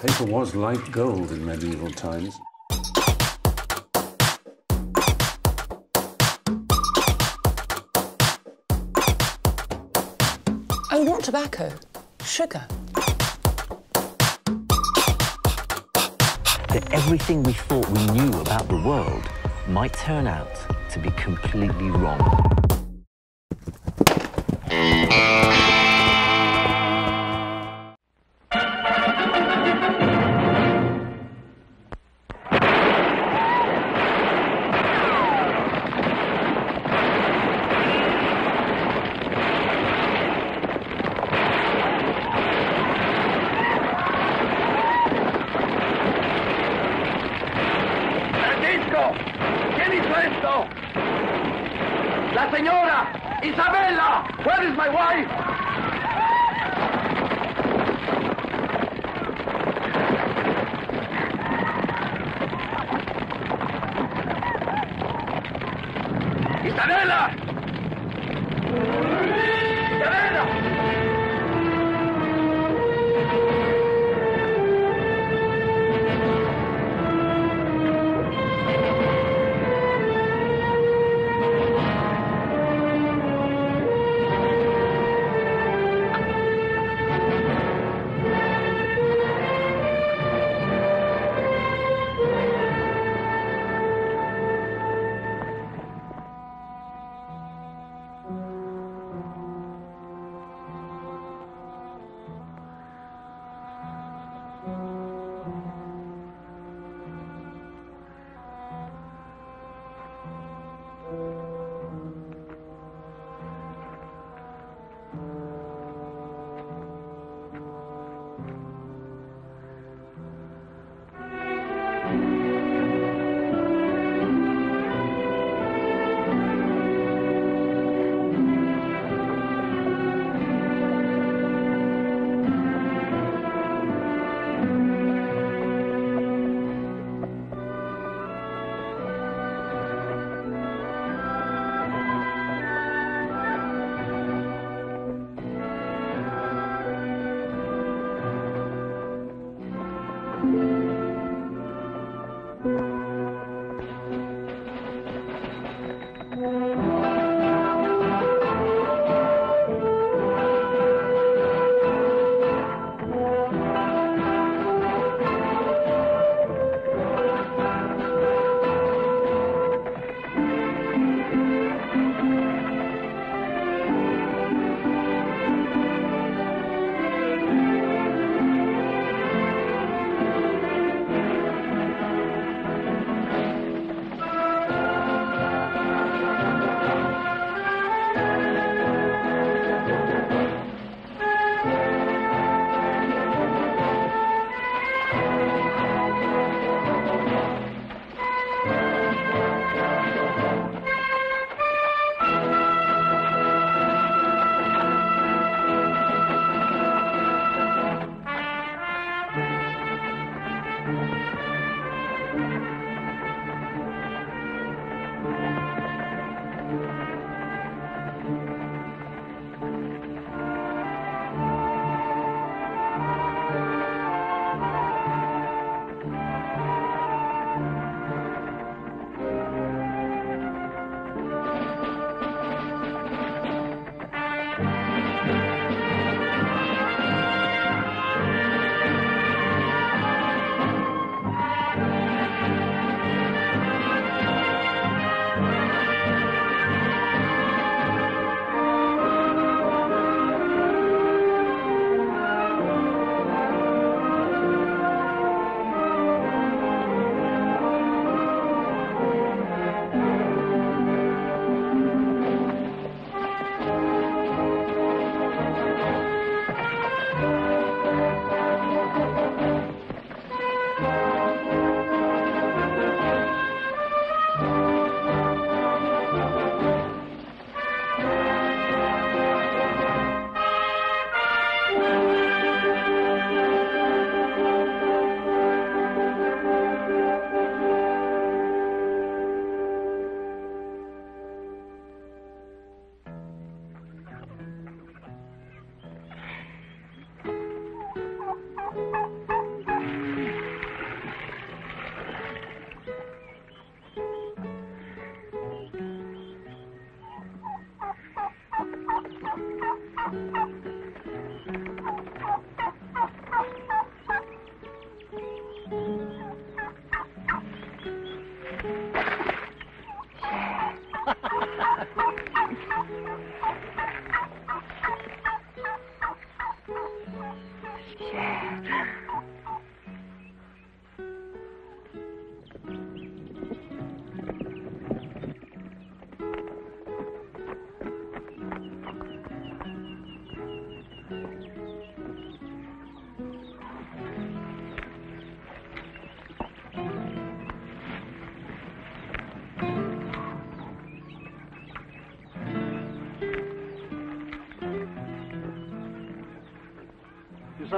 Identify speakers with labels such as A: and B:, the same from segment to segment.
A: Paper was like gold in medieval times.
B: Oh, not tobacco, sugar.
C: That everything we thought we knew about the world might turn out to be completely wrong.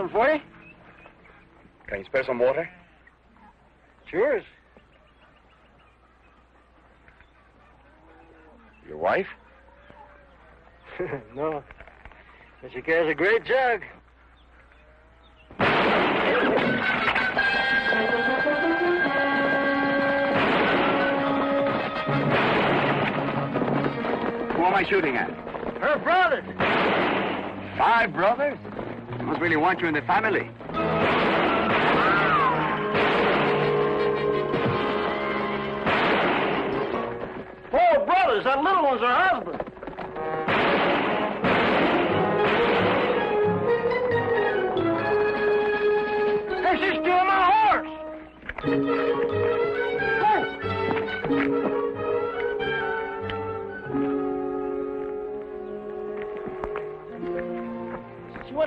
D: Something for you?
E: Can you spare some water?
D: Sure.
E: Your wife?
D: no. But she carries a great jug.
E: Who am I shooting at?
D: Her brothers.
E: Five brothers? They must really want you in the family.
D: Four brothers. That little one's her husband.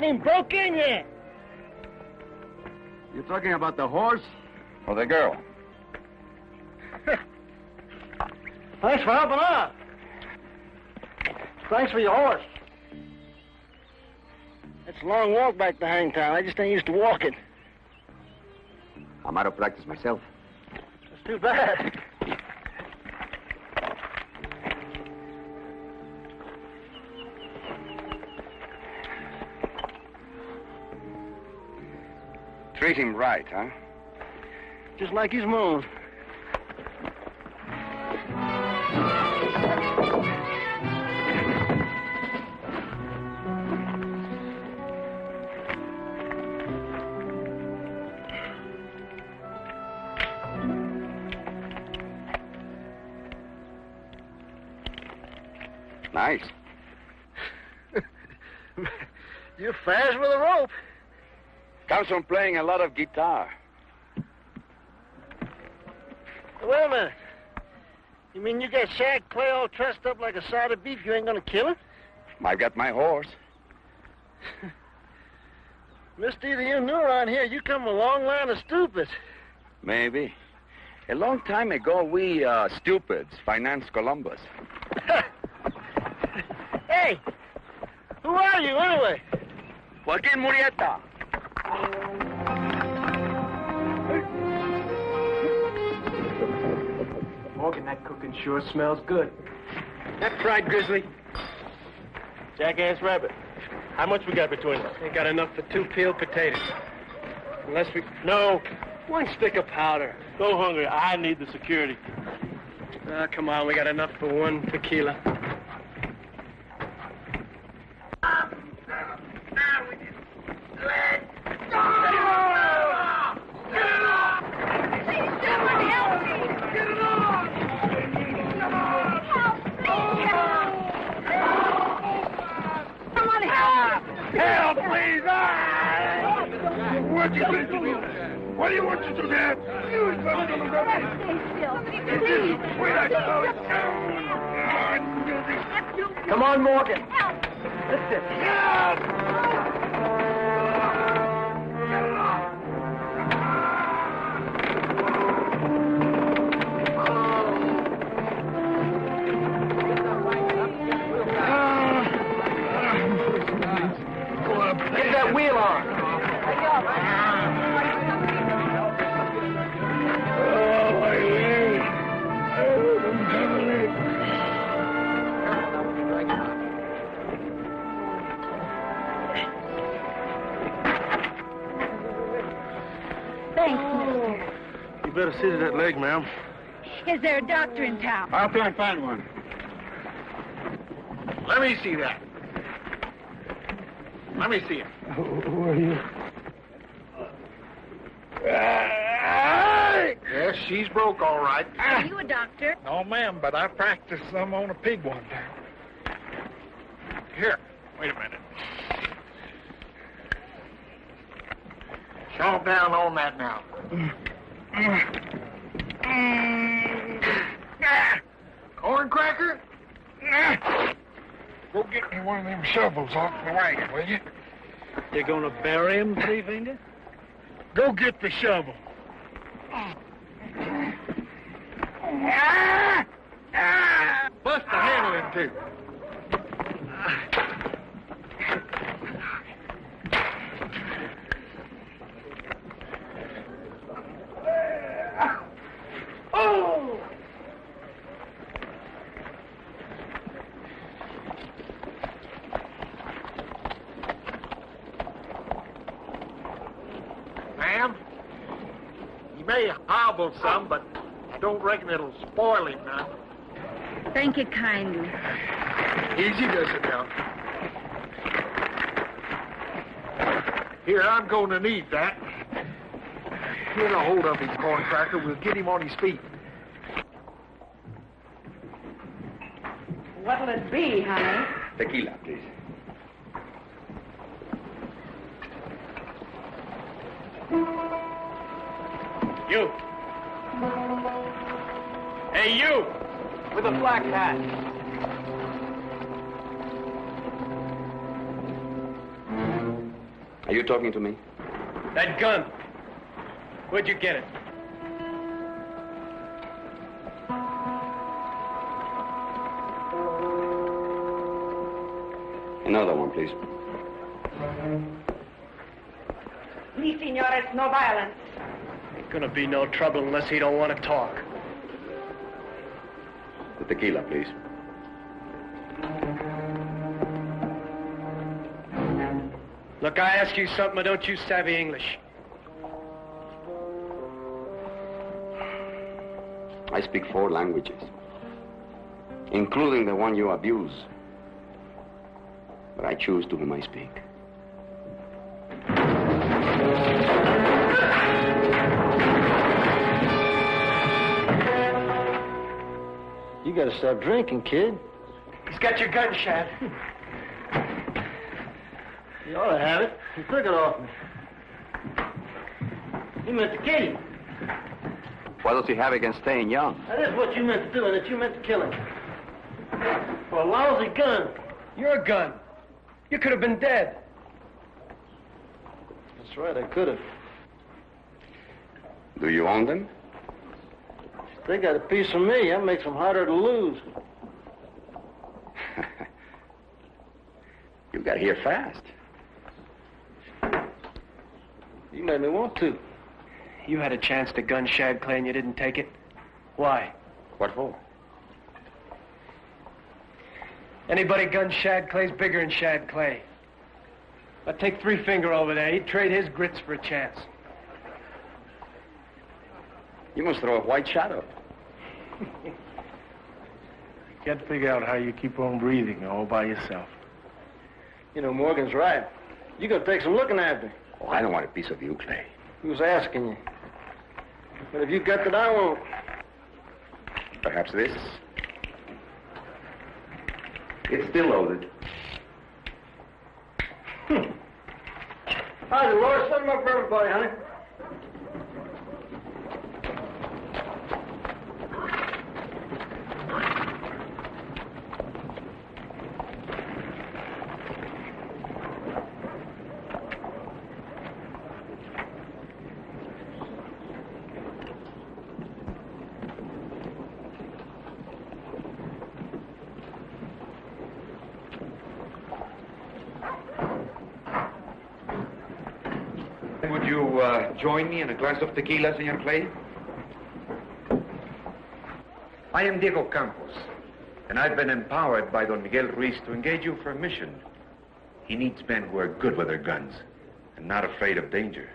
D: She wasn't broke in yet.
E: You're talking about the horse or the girl?
D: Thanks for helping out. Thanks for your horse. It's a long walk back to Hangtown. I just ain't used to walking.
E: I'm out of practice myself.
D: That's too bad.
E: Treat him right, huh?
D: Just like his moon.
E: Comes from playing a lot of guitar.
D: Wait a minute. You mean you got Shad Clay all trussed up like a side of beef? You ain't gonna kill him?
E: I've got my horse.
D: Mister, either you knew around here, you come a long line of stupids.
E: Maybe. A long time ago, we, uh, stupids, financed Columbus.
D: hey, who are you anyway?
E: Joaquin Murieta.
F: Morgan, that cooking sure smells good.
D: That fried grizzly. Jackass rabbit. How much we got between us?
F: Ain't got enough for two peeled potatoes. Unless we... No, one stick of powder.
D: Go hungry. I need the security.
F: Ah, come on, we got enough for one tequila.
G: Do you want to do? What do you want to do there? You son of a gun! Wait, I saw it.
F: Come on, Morgan. Get
D: You better see to that leg, ma'am.
H: Is there a doctor in town?
E: I'll try and find one.
D: Let me see that.
G: Let me see him.
F: Who are you?
G: Yes, she's broke, all right.
H: Are you a doctor?
G: No, ma'am, but I practiced some on a pig one time. Here, wait a minute. Calm down on that now. Uh, uh. Uh, Corn cracker? Go get me one of them shovels off the wagon, will you?
F: You're gonna bury him, Three Finger?
G: Go get the shovel. Bust the handle in two. Ah. Oh! Ma'am, you may hobble some, but I don't reckon it'll spoil him none.
H: Thank you kindly.
G: Easy does it now. Here, I'm going to need that. Get a hold of him, corn cracker. We'll get him on his feet.
H: What'll it be, honey?
E: Tequila, please.
F: With a black hat.
E: Are you talking to me?
F: That gun. Where'd you get it?
E: Another one, please.
H: Please, senores, no violence.
F: Ain't gonna be no trouble unless he don't want to talk.
E: The tequila, please.
F: Look, I ask you something, I don't you savvy English.
E: I speak four languages, including the one you abuse. But I choose to whom I speak.
D: Gotta stop drinking, kid.
F: He's got your gun, Shad.
D: You ought to have it. You took it off me. You meant to kill him.
E: What does he have against staying young?
D: That is what you meant to do, and that you meant to kill him. For a lousy gun.
F: Your gun. You could have been dead.
D: That's right, I could have.
E: Do you own them?
D: They got a piece of me. That makes them harder to lose.
E: you got here fast.
D: You made me want to.
F: You had a chance to gun Shad Clay and you didn't take it. Why?
E: What for?
F: Anybody gun Shad Clay's bigger than Shad Clay. I'd take Three Finger over there. He'd trade his grits for a chance.
E: You must throw a white shadow.
F: Can't figure out how you keep on breathing all by yourself.
D: You know, Morgan's right. You gotta take some looking after.
E: Oh, I don't want a piece of you, Clay.
D: Who's asking you? But if you got that, I won't.
E: Perhaps this. It's still loaded.
D: Hi, Dolores. Set 'em up for everybody, honey.
I: Would you uh, join me in a glass of tequila, Senor Clay? I am Diego Campos, and I've been empowered by Don Miguel Ruiz to engage you for a mission. He needs men who are good with their guns and not afraid of danger.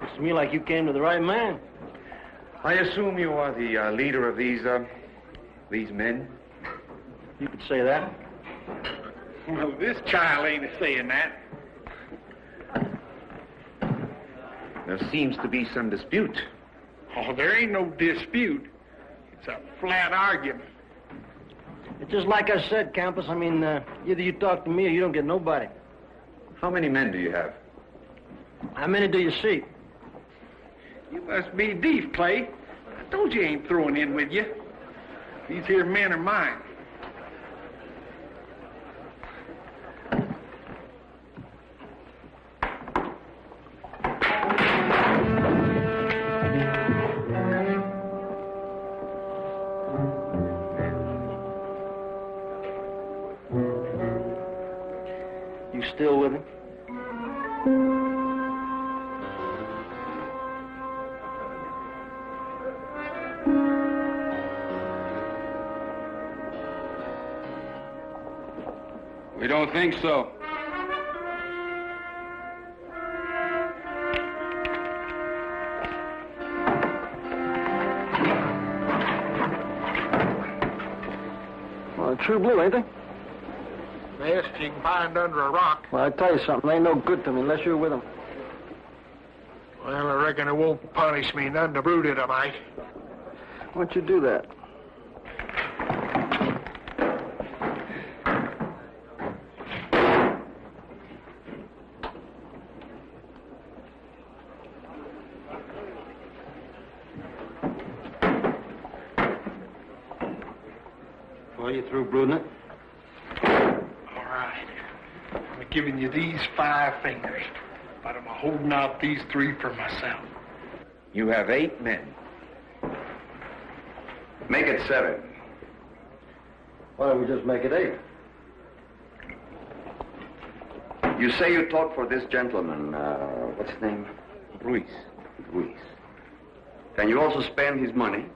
D: Looks to me like you came to the right man.
I: I assume you are the uh, leader of these, uh, these men?
D: You could say that.
G: Well, this child ain't saying that.
I: There seems to be some dispute.
G: Oh, there ain't no dispute. It's a flat argument.
D: It's just like I said, Campos. I mean, uh, either you talk to me or you don't get nobody.
I: How many men do you have?
D: How many do you see?
G: You must be deep, Clay. I told you I ain't throwing in with you. These here men are mine.
E: Think so.
D: Well, true blue, ain't they?
G: Best you can find under a rock.
D: Well, I tell you something. They ain't no good to me unless you're with them.
G: Well, I reckon it won't punish me none to brood it, I might.
D: Why don't you do that? Well, you through brooding it?
G: All right. I'm giving you these five fingers, but I'm holding out these three for myself.
I: You have eight men. Make it seven.
D: Why don't we just make it eight?
E: You say you talk for this gentleman, uh, what's his name?
I: Ruiz.
E: Ruiz. Can you also spend his money?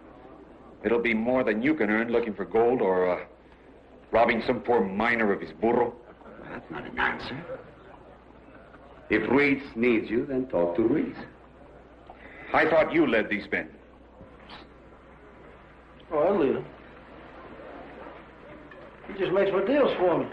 I: It'll be more than you can earn looking for gold or uh, robbing some poor miner of his burro.
E: That's not an answer. If Ruiz needs you, then talk to Ruiz.
I: I thought you led these men.
D: Oh, I'll lead them. He just makes my deals for me.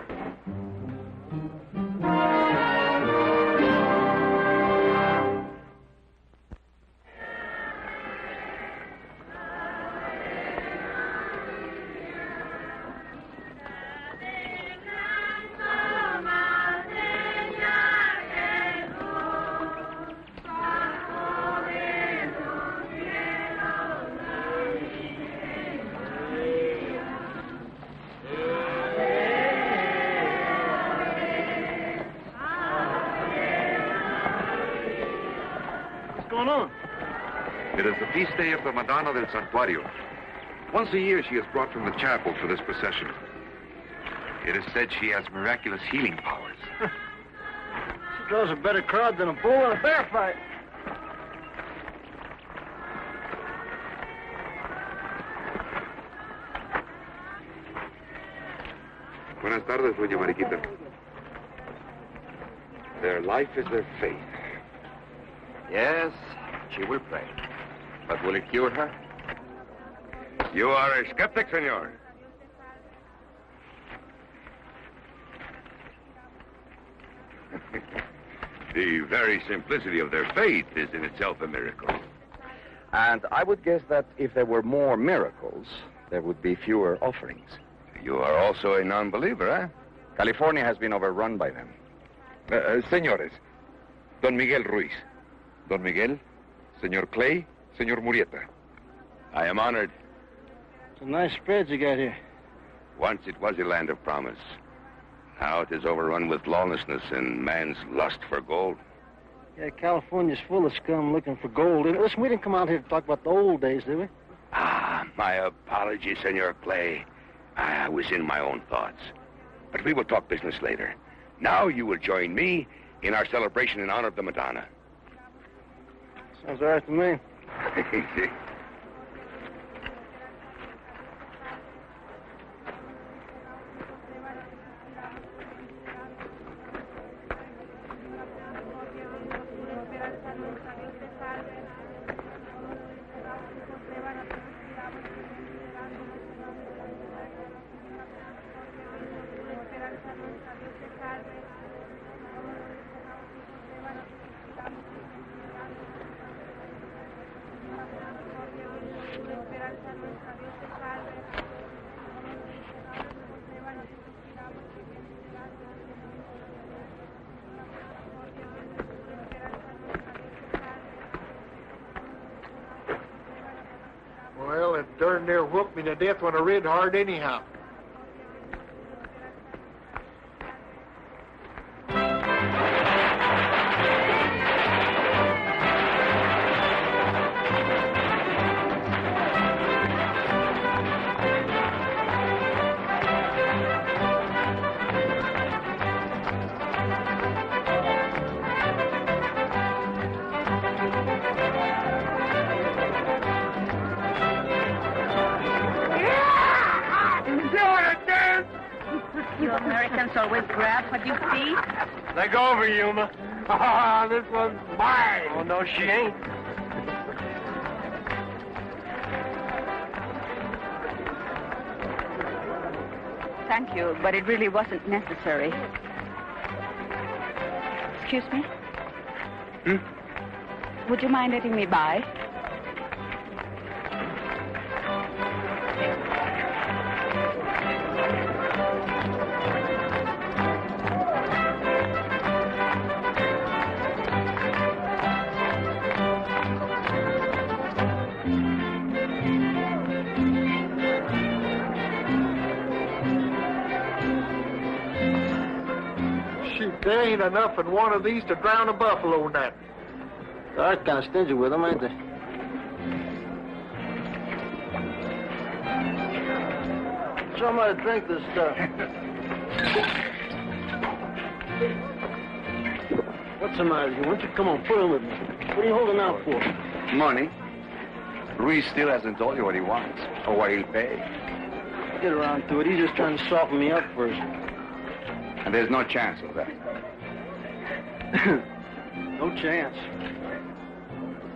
D: Going on?
J: It is the feast day of the Madonna del Santuario. Once a year, she is brought from the chapel for this procession. It is said she has miraculous healing powers.
D: She draws a better crowd than a bull in a bear fight.
J: Buenas tardes, doña Mariquita. Their life is their faith.
E: Yes, she will pray. But will it cure her?
J: You are a skeptic, senor. the very simplicity of their faith is in itself a miracle.
E: And I would guess that if there were more miracles, there would be fewer offerings.
J: You are also a non-believer, eh?
E: California has been overrun by them.
J: Uh, uh, senores, Don Miguel Ruiz. Don Miguel, Senor Clay, Senor Murieta. I am honored.
D: It's a nice spread you got here.
J: Once it was a land of promise. Now it is overrun with lawlessness and man's lust for gold.
D: Yeah, California's full of scum looking for gold. And listen, we didn't come out here to talk about the old days, did we?
J: Ah, my apologies, Senor Clay. I was in my own thoughts. But we will talk business later. Now you will join me in our celebration in honor of the Madonna.
D: Sounds all right to me.
G: to when I read hard anyhow. Ah, this one's mine.
K: Oh, no, she ain't.
L: Thank you, but it really wasn't necessary. Excuse me?
J: Hmm?
L: Would you mind letting me by?
G: Enough in one of these to drown a buffalo nut.
D: They're kind of stingy with them, ain't they? Somebody drink this stuff. What's the matter? with You want you come on, put him with me. What are you holding out for?
J: Money. Ruiz still hasn't told you what he wants or what he'll pay.
D: Get around to it. He's just trying to soften me up first.
J: And there's no chance of that.
D: no chance.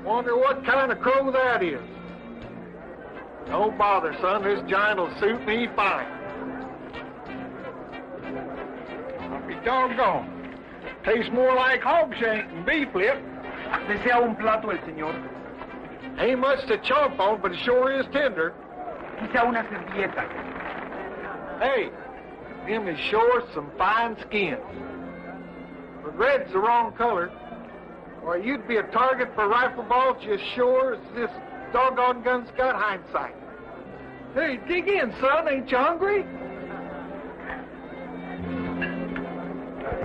G: Wonder what kind of crow that is. Don't bother, son. This giant will suit me fine. I'll be doggone. Tastes more like hog shank than beef lip.
K: Desea un plato el señor.
G: Ain't much to chomp on, but it sure is tender.
K: Quizá una servilleta.
G: Hey, them is sure some fine skins. But red's the wrong color. Or you'd be a target for rifle balls just sure as this doggone gun's got hindsight. Hey, dig in, son. Ain't you hungry?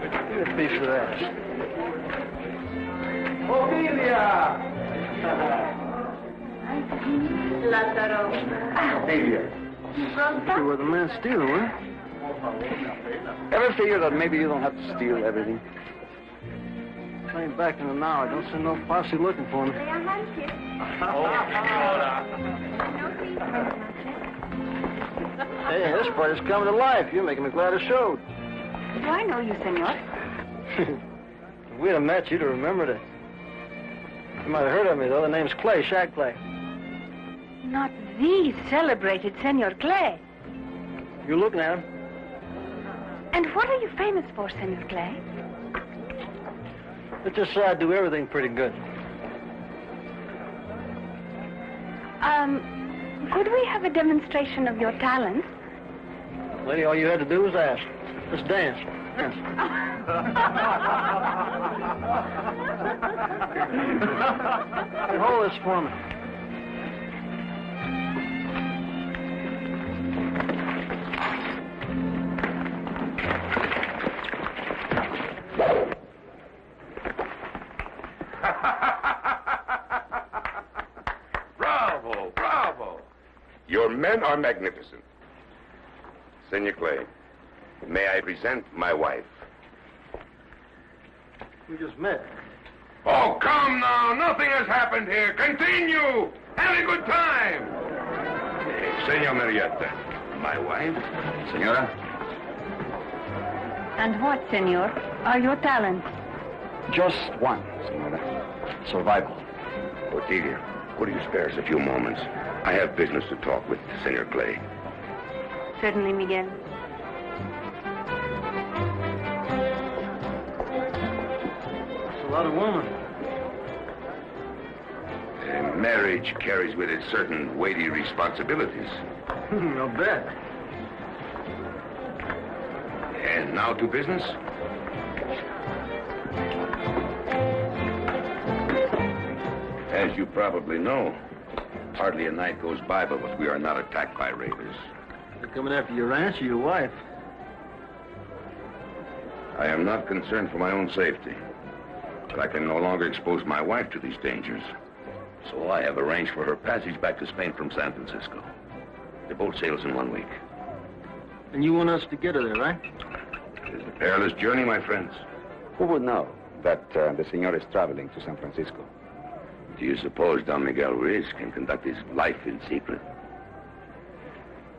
D: Give me a piece of that.
G: Ophelia!
L: Lázaro.
D: You were the man's stealing, huh?
E: Ever figure that maybe you don't have to steal everything?
D: I ain't back in an hour. Don't send no posse looking for me. Oh, hey, this party's coming to life. You're making me glad I showed.
L: Do I know you, senor?
D: if we'd have met, you'd have remembered it. You might have heard of me, though. The name's Clay, Shad Clay.
L: Not the celebrated Senor Clay.
D: You're looking at him.
L: And what are you famous for, Senor Clay?
D: Let's just say I do everything pretty good.
L: Um, could we have a demonstration of your talent?
D: Lady, all you had to do was ask. Let's dance. Dance. Hey, hold this for me.
J: Are magnificent. Senor Clay, may I present my wife?
D: We just met.
J: Oh, come now. Nothing has happened here. Continue. Have a good time. Senor Murieta, my wife. Senora?
L: And what, senor, are your talents?
E: Just one, Senora. Survival.
J: Otilia, would you spare us a few moments? I have business to talk with Senor Clay.
L: Certainly, Miguel.
D: That's a lot of woman.
J: And marriage carries with it certain weighty responsibilities.
D: I bet.
J: And now to business? As you probably know, hardly a night goes by but that we are not attacked by raiders.
D: They're coming after your ranch or your wife.
J: I am not concerned for my own safety. But I can no longer expose my wife to these dangers. So I have arranged for her passage back to Spain from San Francisco. The boat sails in one week.
D: And you want us to get her there, right?
J: It is a perilous journey, my friends.
E: Who would know that uh, the senor is traveling to San Francisco?
J: Do you suppose Don Miguel Ruiz can conduct his life in secret?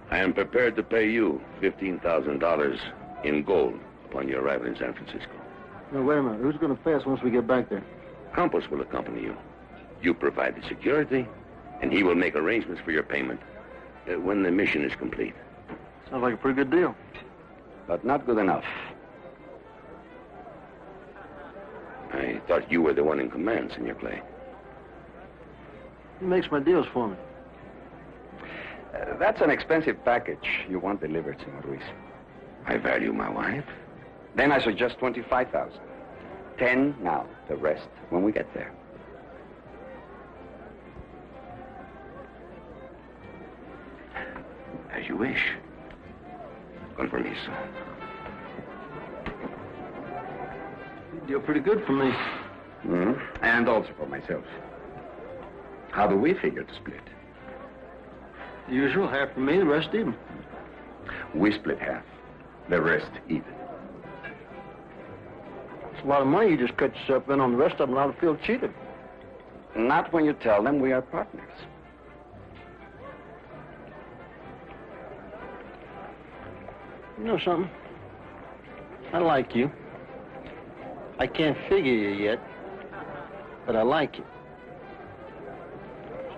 J: I am prepared to pay you $15,000 in gold upon your arrival in San Francisco.
D: No, wait a minute. Who's going to pay us once we get back there?
J: Campos will accompany you. You provide the security, and he will make arrangements for your payment uh, when the mission is complete.
D: Sounds like a pretty good deal.
E: But not good enough.
J: I thought you were the one in command, Senor Clay.
D: He makes my deals for me.
E: Uh, that's an expensive package you want delivered, Senor Ruiz.
J: I value my wife.
E: Then I suggest 25,000. Ten now, the rest when we get there.
J: As you wish. Con permiso.
D: You deal pretty good for me.
E: hmm And also for myself. How do we figure to split?
D: The usual, half for me, the rest even.
E: We split half. The rest even.
D: It's a lot of money you just cut yourself in on. The rest of them ought to feel cheated.
E: Not when you tell them we are partners.
D: You know something? I like you. I can't figure you yet, but I like you.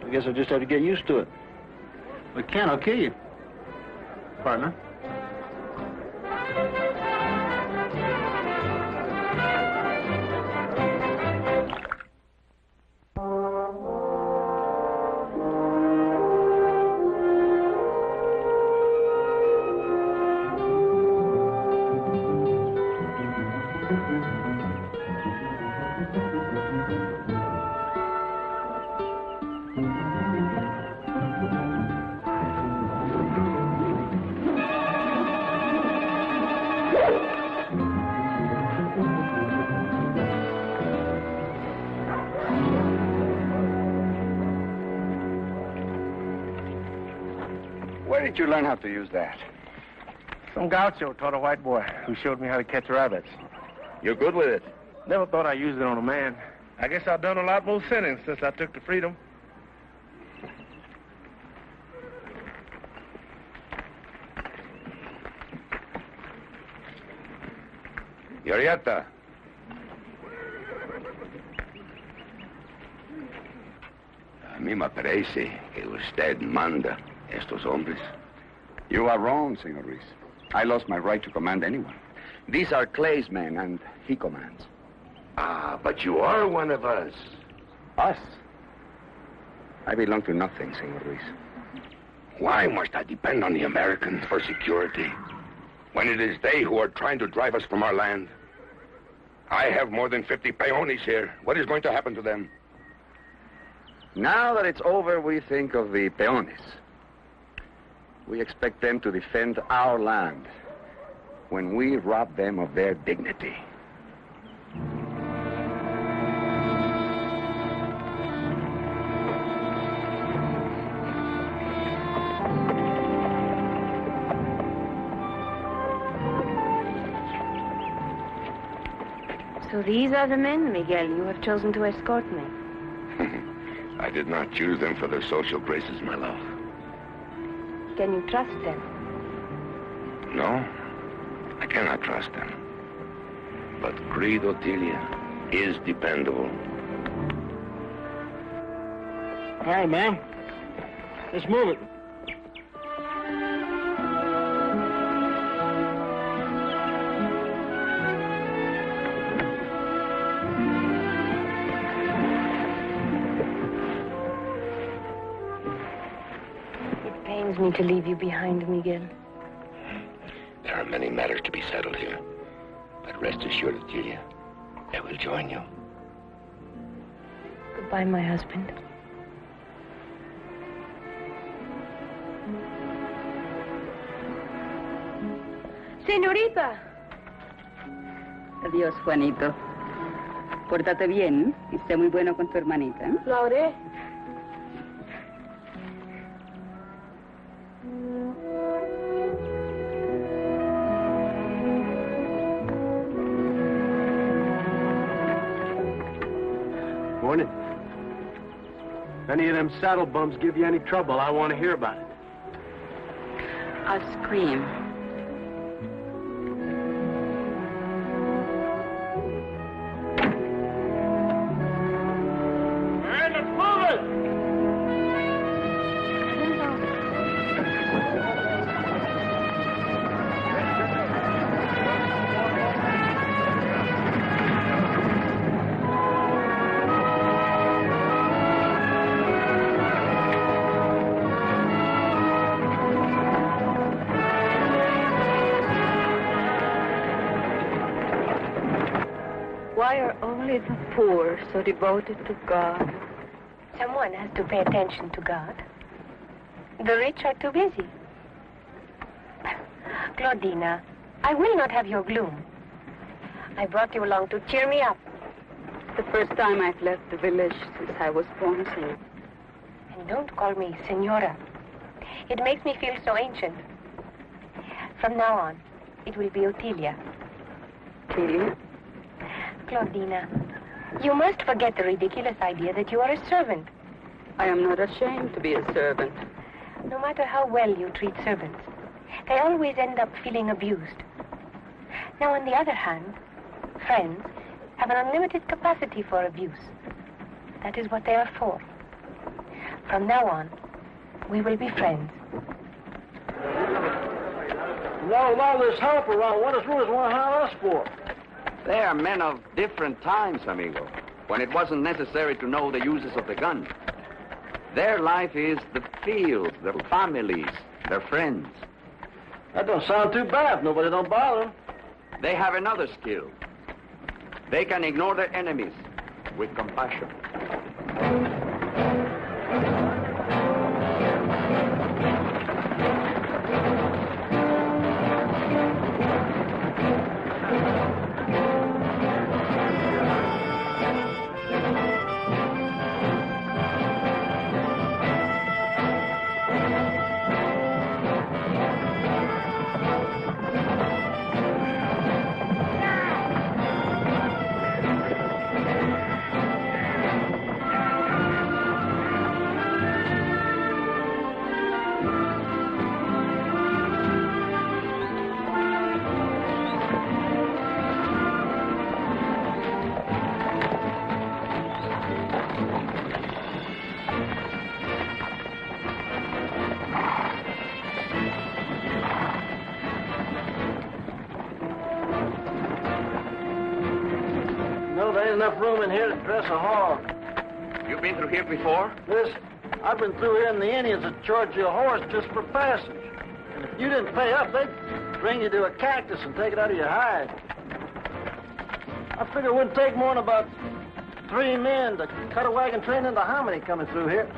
D: I guess I just have to get used to it. But can't, I'll kill you. Partner.
E: You learn how to use that?
M: Some gaucho taught a white boy who showed me how to catch rabbits.
E: You're good with it.
M: Never thought I'd use it on a man. I guess I've done a lot more sinning since I took the freedom.
J: Yoriata. A mí me parece que usted manda estos hombres.
E: You are wrong, Senor Ruiz. I lost my right to command anyone. These are Clay's men, and he commands.
J: Ah, but you are one of us.
E: Us? I belong to nothing, Senor Ruiz.
J: Why must I depend on the Americans for security when it is they who are trying to drive us from our land? I have more than 50 peones here. What is going to happen to them?
E: Now that it's over, we think of the peones. We expect them to defend our land when we rob them of their dignity.
L: So these are the men, Miguel, you have chosen to escort me.
J: I did not choose them for their social graces, my love.
L: Can you trust them?
J: No, I cannot trust them. But Creed Otilia is dependable.
D: All right, ma'am. Let's move it.
L: To leave you behind, Miguel.
J: There are many matters to be settled here. But rest assured, Julia, I will join you.
L: Goodbye, my husband. Señorita.
N: Adiós, Juanito. Pórtate bien y sé muy bueno con tu hermanita. ¿eh?
L: Lo haré.
F: Any of them saddle bums give you any trouble, I want to hear about it.
N: I'll scream.
L: So devoted to God? Someone has to pay attention to God. The rich are too busy. Claudina, I will not have your gloom. I brought you along to cheer me up.
N: It's the first time I've left the village since I was born, senor.
L: And don't call me Senora. It makes me feel so ancient. From now on, it will be Otilia.
N: Otilia?
L: Claudina, you must forget the ridiculous idea that you are a servant.
N: I am not ashamed to be a servant.
L: No matter how well you treat servants, they always end up feeling abused. Now, on the other hand, friends have an unlimited capacity for abuse. That is what they are for. From now on, we will be friends.
D: No, all this help around, uh, what does Ruiz want to hire us for?
E: They are men of different times, amigo, when it wasn't necessary to know the uses of the gun. Their life is the fields, their families, their friends.
D: That don't sound too bad nobody don't bother them.
E: They have another skill. They can ignore their enemies with compassion.
D: Enough room in here to dress a hog.
E: You've been through here before?
D: This, I've been through here and the Indians would charge you a horse just for passage. And if you didn't pay up, they'd bring you to a cactus and take it out of your hide. I figure it wouldn't take more than about three men to cut a wagon train into hominy coming through here.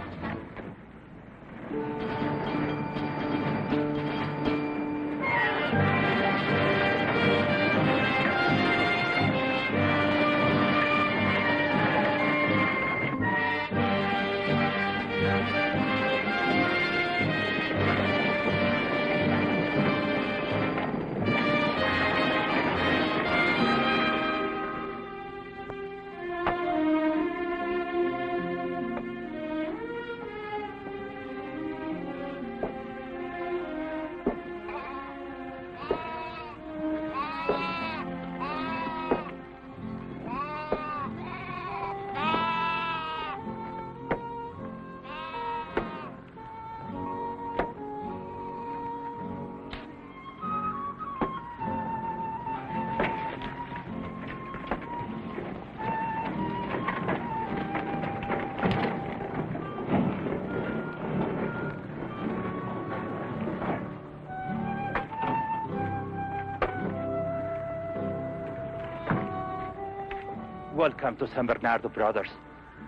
K: Welcome to San Bernardo Brothers.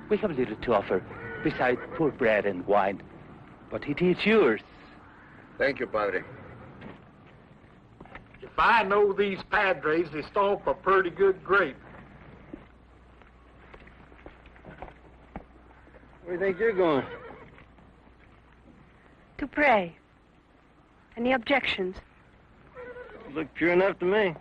K: We have little to offer besides poor bread and wine. But it is yours.
E: Thank you, Padre.
O: If I know these padres, they stomp a pretty good grape.
D: Where do you think you're going?
L: To pray. Any objections?
D: Look pure enough to me.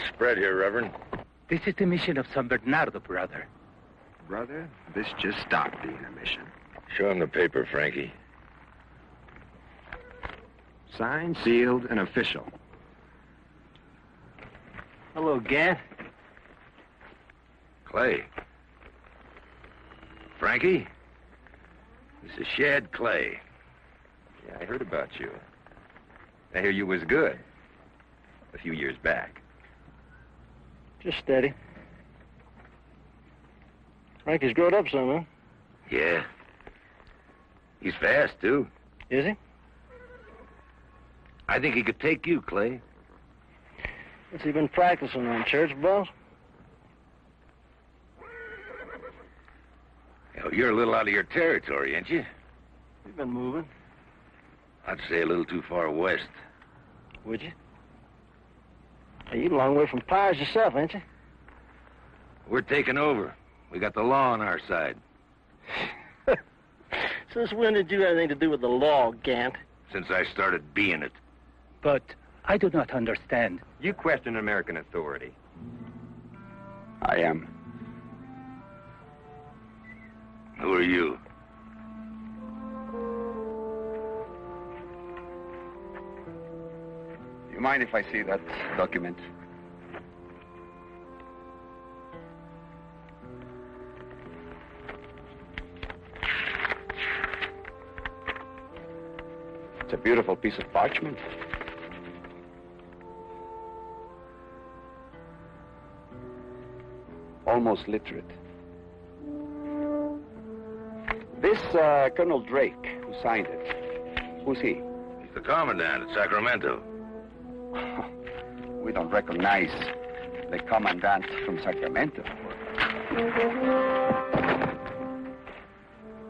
J: Nice spread here, Reverend.
K: This is the mission of San Bernardo, brother.
E: Brother, this just stopped being a mission.
J: Show him the paper, Frankie.
E: Signed, sealed, and official.
D: Hello, Gant.
J: Clay. Frankie? This is Shad Clay.
I: Yeah, I heard about you. I hear you was good. A few years back.
D: Just steady. Frankie's grown up some, huh?
J: Yeah. He's fast, too.
D: Is he?
J: I think he could take you, Clay.
D: What's he been practicing on, church bells?
J: Know, you're a little out of your territory, ain't you?
D: You've been moving.
J: I'd say a little too far west.
D: Would you? Hey, you a long way from Pyres yourself, ain't you?
J: We're taking over. We got the law on our side.
D: Since when did you have anything to do with the law, Gant?
J: Since I started being it.
K: But I do not understand.
I: You question American authority.
E: I am.
J: Who are you?
E: You mind if I see that document? It's a beautiful piece of parchment. Almost literate. This uh, Colonel Drake, who signed it, who's he?
J: He's the commandant at Sacramento.
E: We don't recognize the commandant from Sacramento.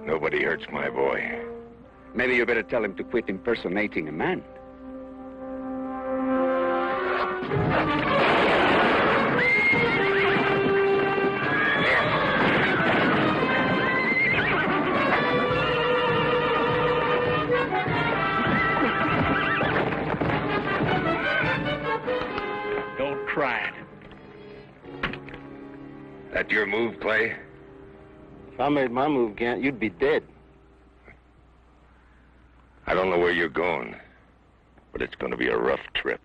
J: Nobody hurts my boy.
E: Maybe you better tell him to quit impersonating a man.
J: That your move, Clay?
D: If I made my move, Gant, you'd be dead.
J: I don't know where you're going, but it's going to be a rough trip.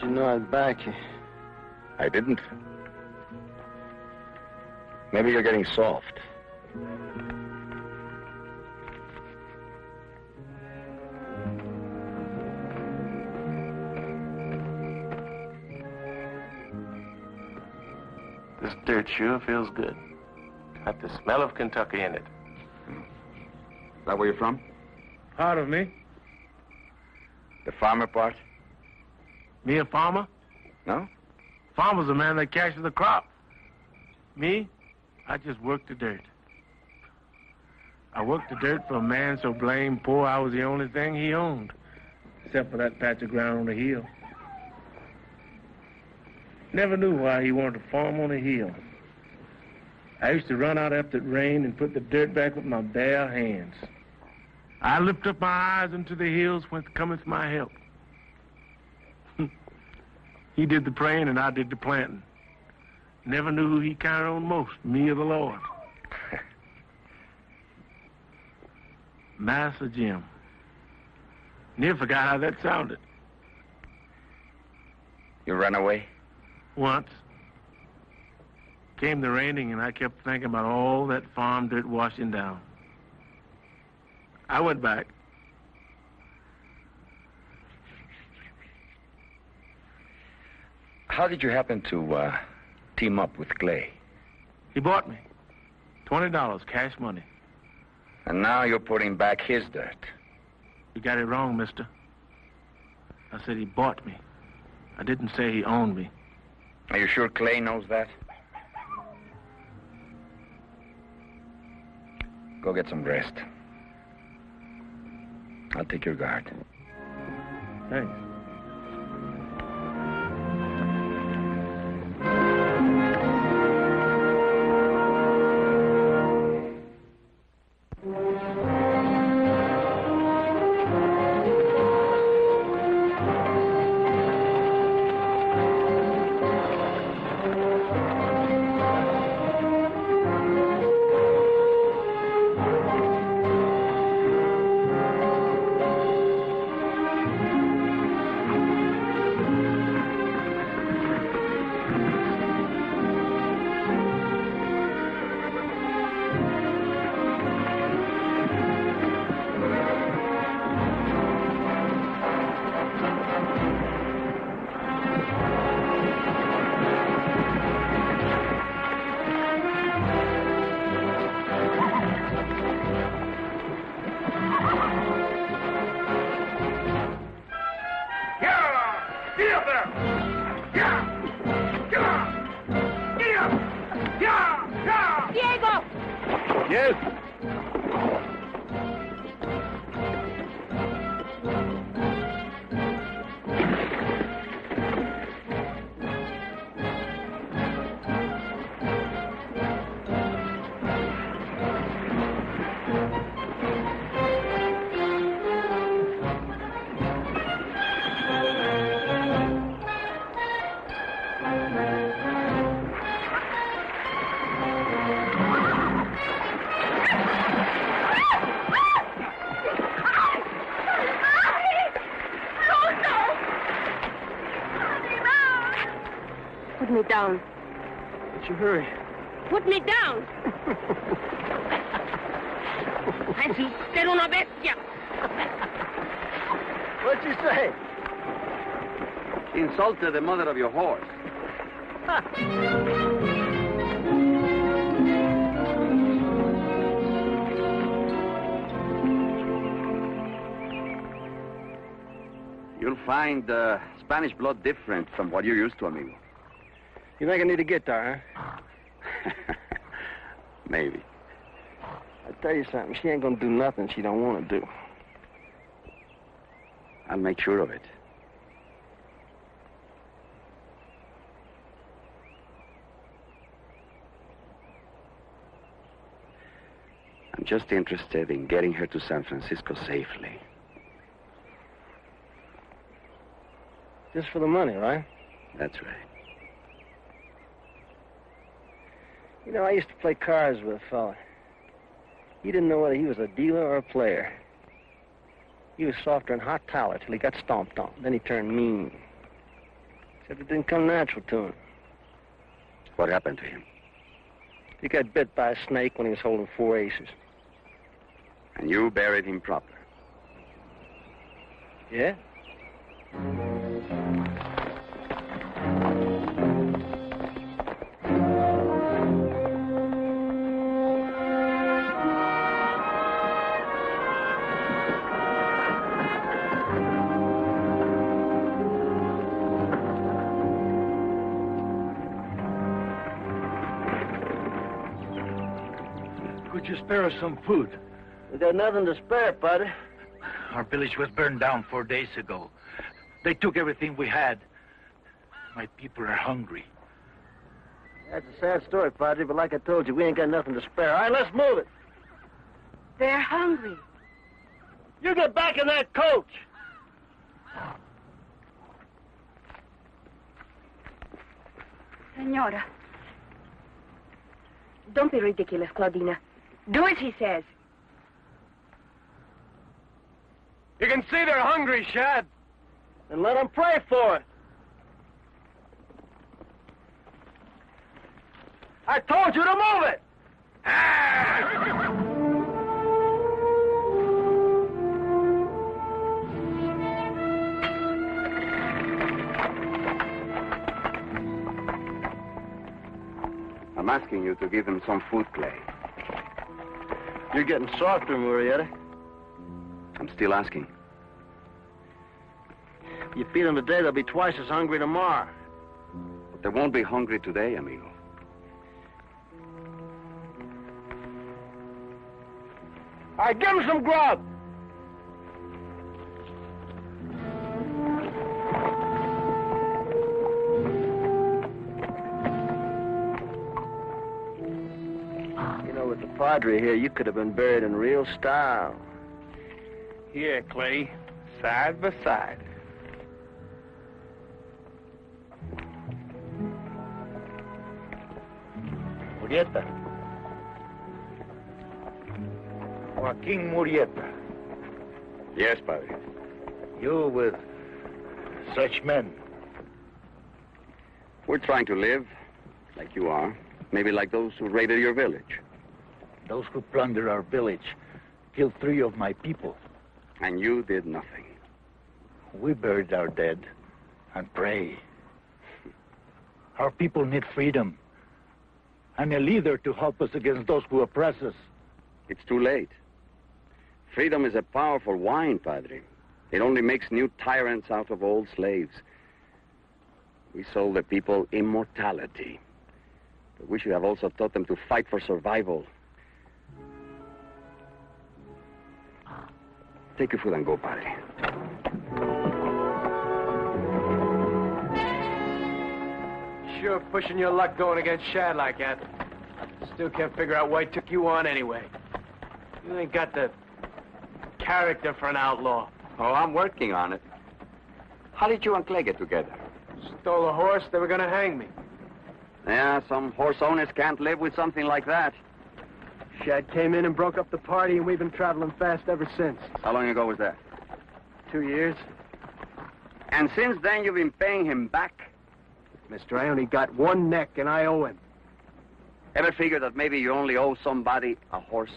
D: But you know I'd back you.
E: I didn't. Maybe you're getting soft.
P: This dirt sure feels good. Got the smell of Kentucky in it.
E: Is that where you're from?
O: Part of me.
E: The farmer part?
O: Me a farmer?
E: No?
O: Farmer's a man that catches the crop. Me, I just work the dirt. I worked the dirt for a man so blame poor I was the only thing he owned, except for that patch of ground on the hill. Never knew why he wanted to farm on a hill. I used to run out after it rained and put the dirt back with my bare hands. I lift up my eyes into the hills whence cometh my help. He did the praying and I did the planting. Never knew who he counted on most, me or the Lord. Master Jim. Never forgot how that sounded.
Q: You run away?
O: Once. Came the raining and I kept thinking about all that farm dirt washing down. I went back.
Q: How did you happen to uh, team up with Clay?
O: He bought me. $20 cash money.
Q: And now you're putting back his dirt.
O: You got it wrong, mister. I said he bought me. I didn't say he owned me.
Q: Are you sure Clay knows that? Go get some rest. I'll take your guard.
O: Thanks.
D: Hurry?
L: Put me down. Así, ser una bestia.
E: What'd you say? Insulted the mother of your horse. You'll find uh, Spanish blood different from what you're used to, amigo.
D: You think I need a guitar,
E: Maybe.
D: I tell you something, she ain't gonna do nothing she don't want to do.
E: I'll make sure of it. I'm just interested in getting her to San Francisco safely.
D: Just for the money, right?
E: That's right.
D: You know, I used to play cards with a fella. He didn't know whether he was a dealer or a player. He was softer than hot towel till he got stomped on. Then he turned mean. Except it didn't come natural to him.
E: What happened to him?
D: He got bit by a snake when he was holding four aces.
E: And you buried him proper.
D: Yeah?
R: Spare us some food?
E: We got nothing to spare, buddy.
K: Our village was burned down four days ago. They took everything we had. My people are hungry.
D: That's a sad story, Padre, but like I told you, we ain't got nothing to spare. All right, let's move it.
H: They're hungry.
D: You get back in that coach.
H: Senora. Don't be ridiculous, Claudina. Do as he says.
O: You can see they're hungry, Shad.
D: And let them pray for it. I told you to move it!
E: I'm asking you to give them some food, Clay.
D: You're getting softer, Murieta.
E: I'm still asking.
D: You feed them today, they'll be twice as hungry tomorrow.
E: But they won't be hungry today, amigo.
D: All right, give them some grub. Know, with the Padre here, you could have been buried in real style.
S: Here, Clay, side by side.
K: Murieta. Joaquin Murieta.
E: Yes, Padre.
K: You with such men.
E: We're trying to live like you are. Maybe like those who raided your village.
K: Those who plundered our village killed three of my people.
E: And you did nothing.
K: We buried our dead and pray. Our people need freedom and a leader to help us against those who oppress us.
E: It's too late. Freedom is a powerful wine, Padre. It only makes new tyrants out of old slaves. We sold the people immortality. But we should have also taught them to fight for survival. Take your food and go, Padre.
O: Sure pushing your luck going against Shad like that. Still can't figure out why he took you on anyway. You ain't got the character for an outlaw.
E: Oh, I'm working on it. How did you and Clay get together?
O: Stole a horse, they were gonna hang me.
E: Yeah, some horse owners can't live with something like that.
D: Shad came in and broke up the party, and we've been traveling fast ever since.
E: How long ago was that?
D: Two years.
E: And since then, you've been paying him back?
D: Mister, I only got one neck, and I owe him.
E: Ever figure that maybe you only owe somebody a horse?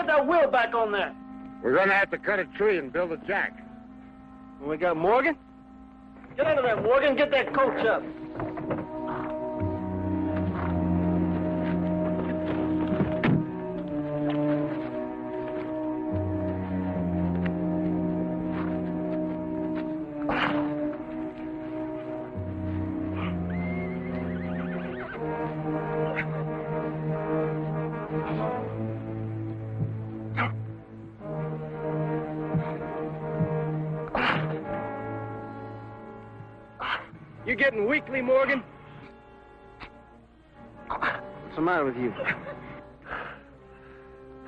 D: Get that wheel back on there.
O: We're gonna have to cut a tree and build a jack.
D: And we got Morgan? Get out of there, Morgan. Get that coach up.
O: Getting weakly, Morgan?
D: What's the matter with you?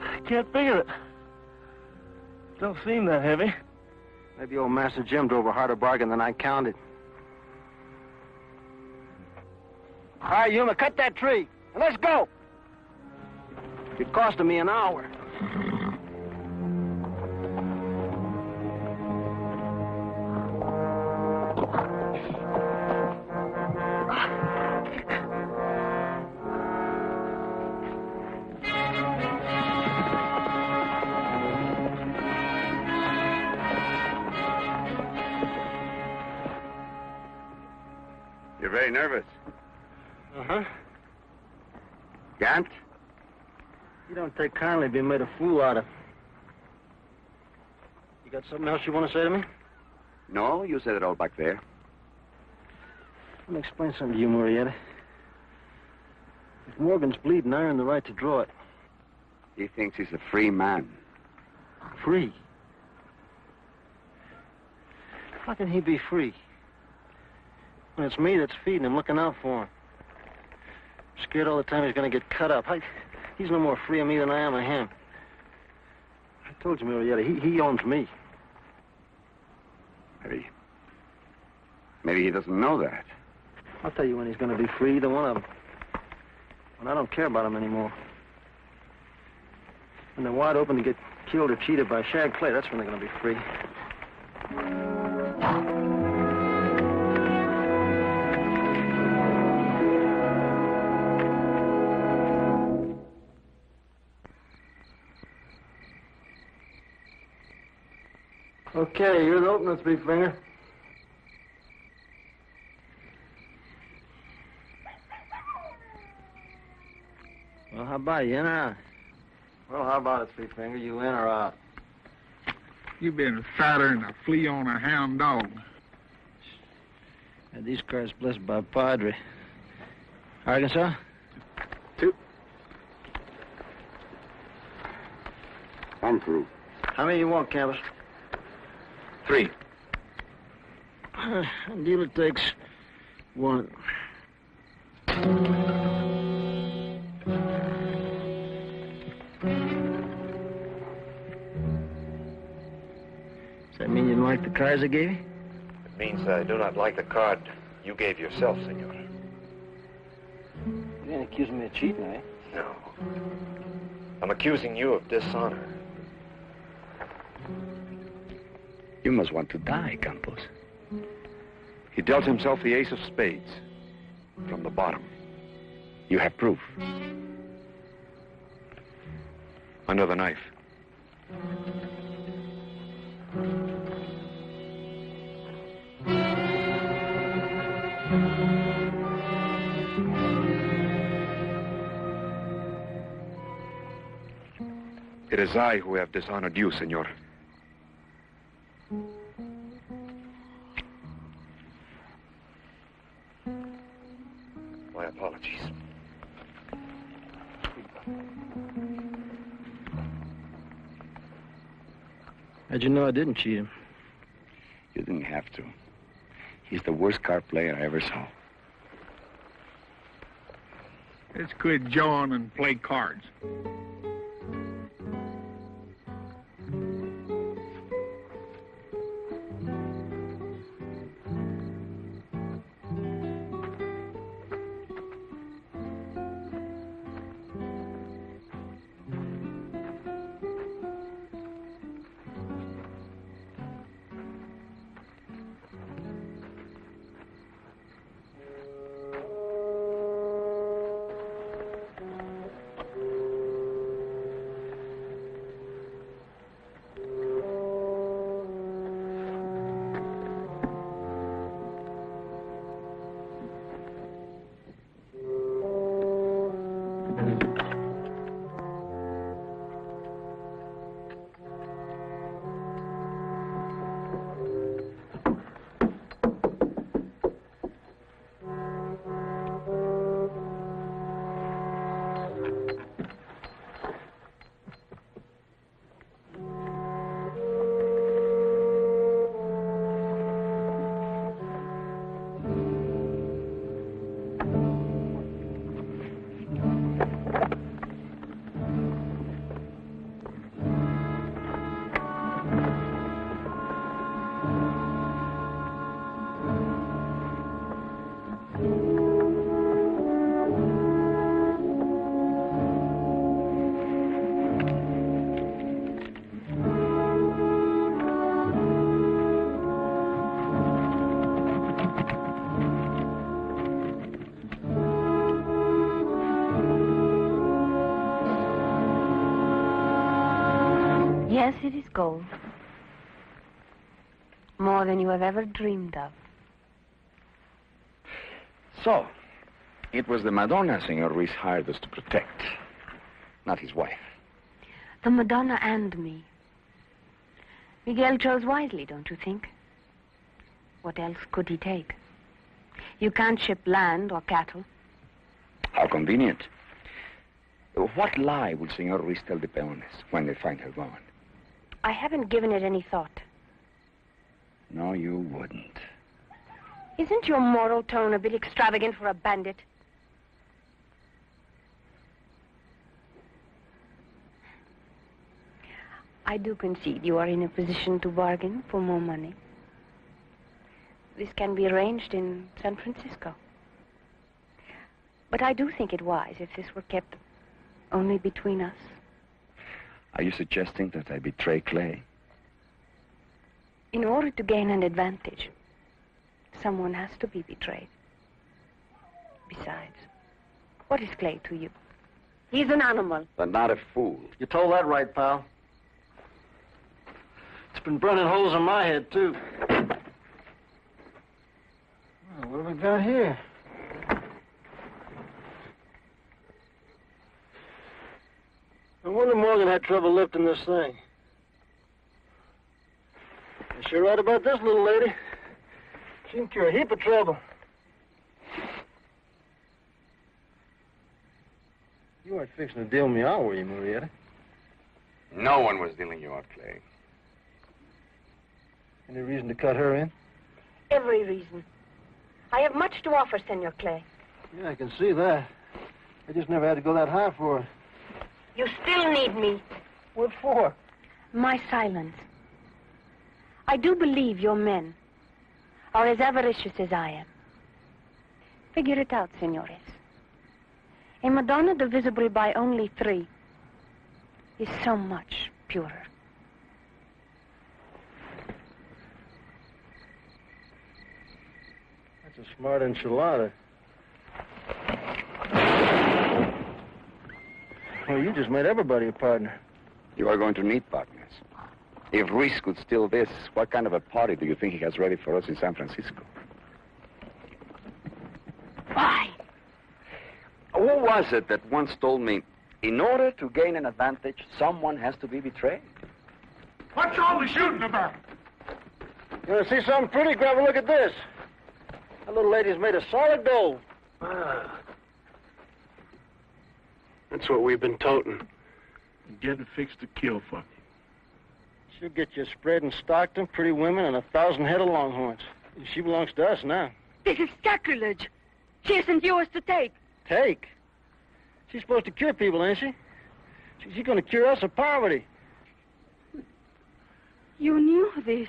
O: I can't figure it. Don't seem that heavy.
D: Maybe old Master Jim drove a harder bargain than I counted. All right, Yuma, cut that tree. And let's go. It costed me an hour. Don't take kindly being made a fool out of. You got something else you want to say to me?
E: No, you said it all back there.
D: Let me explain something to you, Murieta. If Morgan's bleeding, I earn the right to draw it.
E: He thinks he's a free man.
D: Free? How can he be free? When it's me that's feeding him, looking out for him. I'm Scared all the time he's going to get cut up. I, he's no more free of me than I am of him. I told you, Murieta, he, he owns me.
E: Maybe. Maybe he doesn't know that.
D: I'll tell you when he's going to be free, either one of them. When I don't care about him anymore. When they're wide open to get killed or cheated by Shad Clay, that's when they're going to be free. Okay, you're the opener, Three Finger. Well, how about you in or out? Well, how about it, Three Finger? You in or out?
O: You've been fatter than a flea on a hound dog.
D: Had these cards blessed by Padre. Arkansas?
E: Two. I'm through.
D: How many you want, Campos?
E: Three.
D: Dealer takes one. Does that mean you don't like the cards I gave you?
I: It means I do not like the card you gave yourself, senor.
D: You ain't accusing me of cheating, eh?
I: No. I'm accusing you of dishonor.
E: You must want to die, Campos.
I: He dealt himself the ace of spades from the bottom.
E: You have proof.
I: Under the knife. It is I who have dishonored you, senor.
D: How'd you know I didn't cheat him?
E: You didn't have to. He's the worst card player I ever saw.
O: Let's quit jawing and play cards.
L: Gold. More than you have ever dreamed of.
E: So, it was the Madonna Senor Ruiz hired us to protect, not his wife.
L: The Madonna and me. Miguel chose wisely, don't you think? What else could he take? You can't ship land or cattle.
E: How convenient. What lie would Senor Ruiz tell the peones when they find her gone?
L: I haven't given it any thought.
E: No, you wouldn't.
L: Isn't your moral tone a bit extravagant for a bandit? I do concede you are in a position to bargain for more money. This can be arranged in San Francisco. But I do think it wise if this were kept only between us.
E: Are you suggesting that I betray Clay?
L: In order to gain an advantage, someone has to be betrayed. Besides, what is Clay to you? He's an animal.
E: But not a fool.
D: You told that right, pal. It's been burning holes in my head, too. Well, what have we got here? I wonder Morgan had trouble lifting this thing. You sure right about this little lady. Seemed to cure a heap of trouble. You weren't fixing to deal me out, were you, Murieta?
E: No one was dealing you out, Clay.
D: Any reason to cut her in?
L: Every reason. I have much to offer, Senor Clay.
D: Yeah, I can see that. I just never had to go that high for her.
L: You still need me.
D: What for?
L: My silence. I do believe your men are as avaricious as I am. Figure it out, senores. A Madonna divisible by only three is so much purer.
D: That's a smart enchilada. Well, you just made everybody a partner.
E: You are going to need partners. If Ruiz could steal this, what kind of a party do you think he has ready for us in San Francisco?
L: Why?
E: Who was it that once told me, in order to gain an advantage, someone has to be betrayed?
G: What's all the shooting about?
D: You want to see something pretty? Grab a look at this. That little lady's made of solid gold.
F: Ah. That's what we've been toting. Getting fixed to kill for me.
D: She'll get you spread in Stockton, pretty women, and a thousand head of longhorns. She belongs to us now.
T: This is sacrilege. She isn't yours to take.
D: Take? She's supposed to cure people, ain't she? She- She's going to cure us of poverty.
T: You knew this.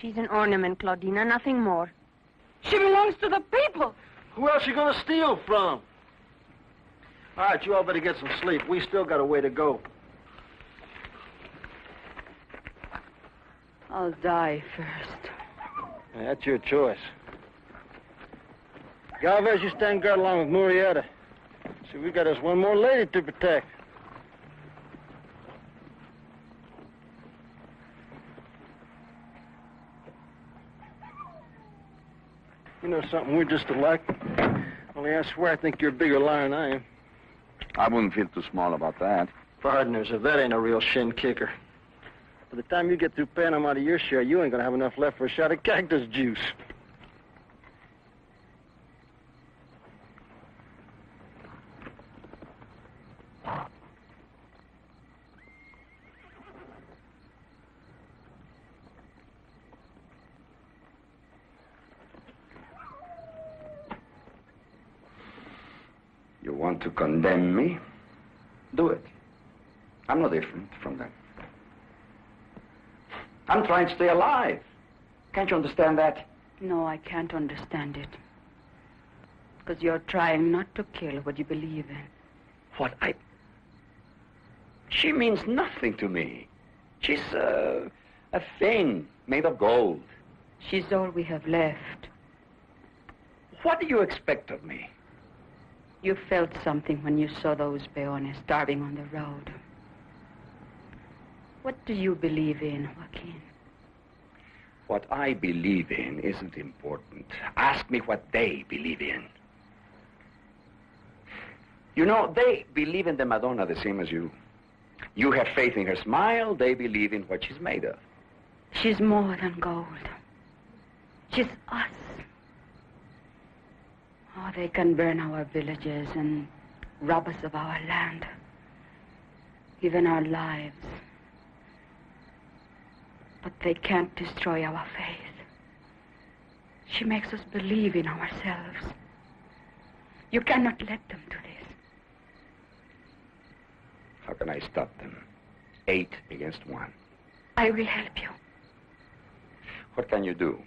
L: She's an ornament, Claudina, nothing more.
T: She belongs to the people.
D: Who else you going to steal from? All right, you all better get some sleep. We still got a way to go.
N: I'll die first.
D: Yeah, that's your choice. Galvez, you stand guard along with Murieta. See, we got us one more lady to protect. You know something? We're just alike. Only I swear I think you're a bigger liar than I am.
E: I wouldn't feel too small about that.
D: Partners, if that ain't a real shin kicker. By the time you get through paying them out of your share, you ain't gonna have enough left for a shot of cactus juice.
E: You want to condemn me? Do it. I'm no different from them. I'm trying to stay alive. Can't you understand that?
N: No, I can't understand it. Because you're trying not to kill what you believe in.
E: What I. She means nothing to me. She's uh, a thing made of gold.
N: She's all we have left.
E: What do you expect of me?
N: You felt something when you saw those peones starving on the road. What do you believe in, Joaquin?
E: What I believe in isn't important. Ask me what they believe in. You know, they believe in the Madonna the same as you. You have faith in her smile, they believe in what she's made of.
N: She's more than gold. She's us. Oh, they can burn our villages and rob us of our land, even our lives. But they can't destroy our faith. She makes us believe in ourselves. You cannot let them do this.
E: How can I stop them? Eight against one.
N: I will help you.
E: What can you do?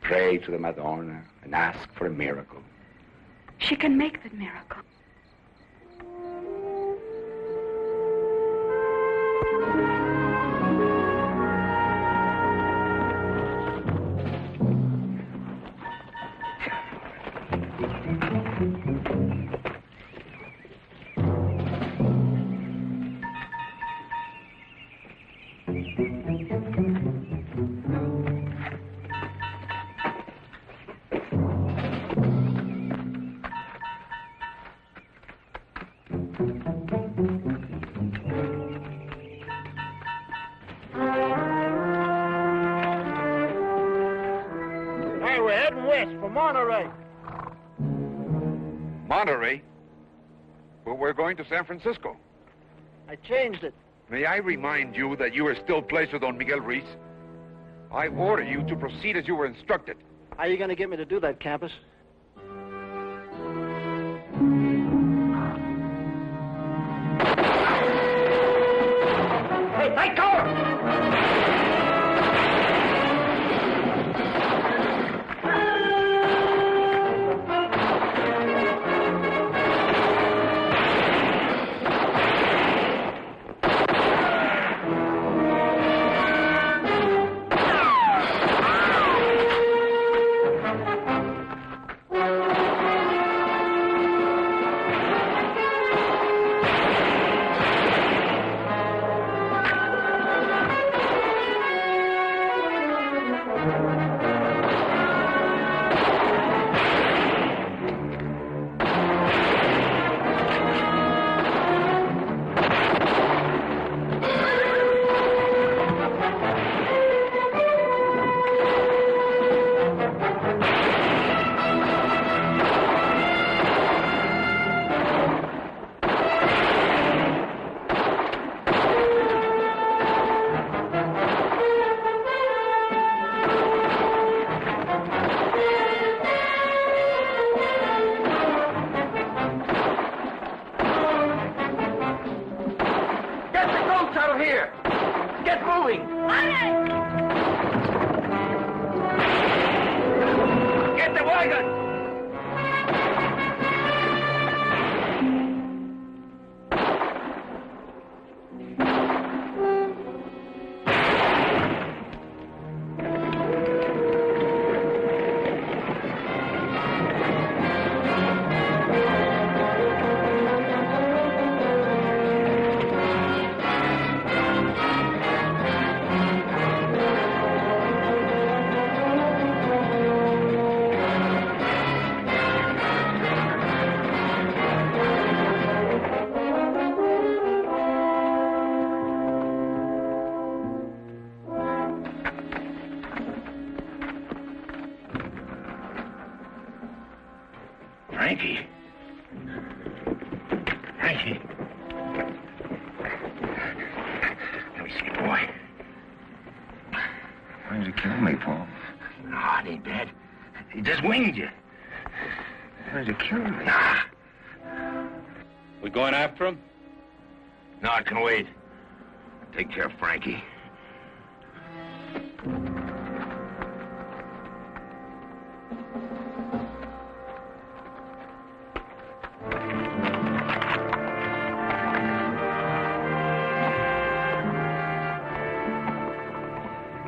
E: Pray to the Madonna and ask for a miracle.
N: She can make the miracle.
I: Going to San Francisco.
U: I changed it.
I: May I remind you that you are still placed with Don Miguel Ruiz? I order you to proceed as you were instructed.
U: How are you going to get me to do that,
J: Campos? Winged you. Why did you kill me? Nah.
S: We going after him?
J: No, I can wait. Take care of Frankie.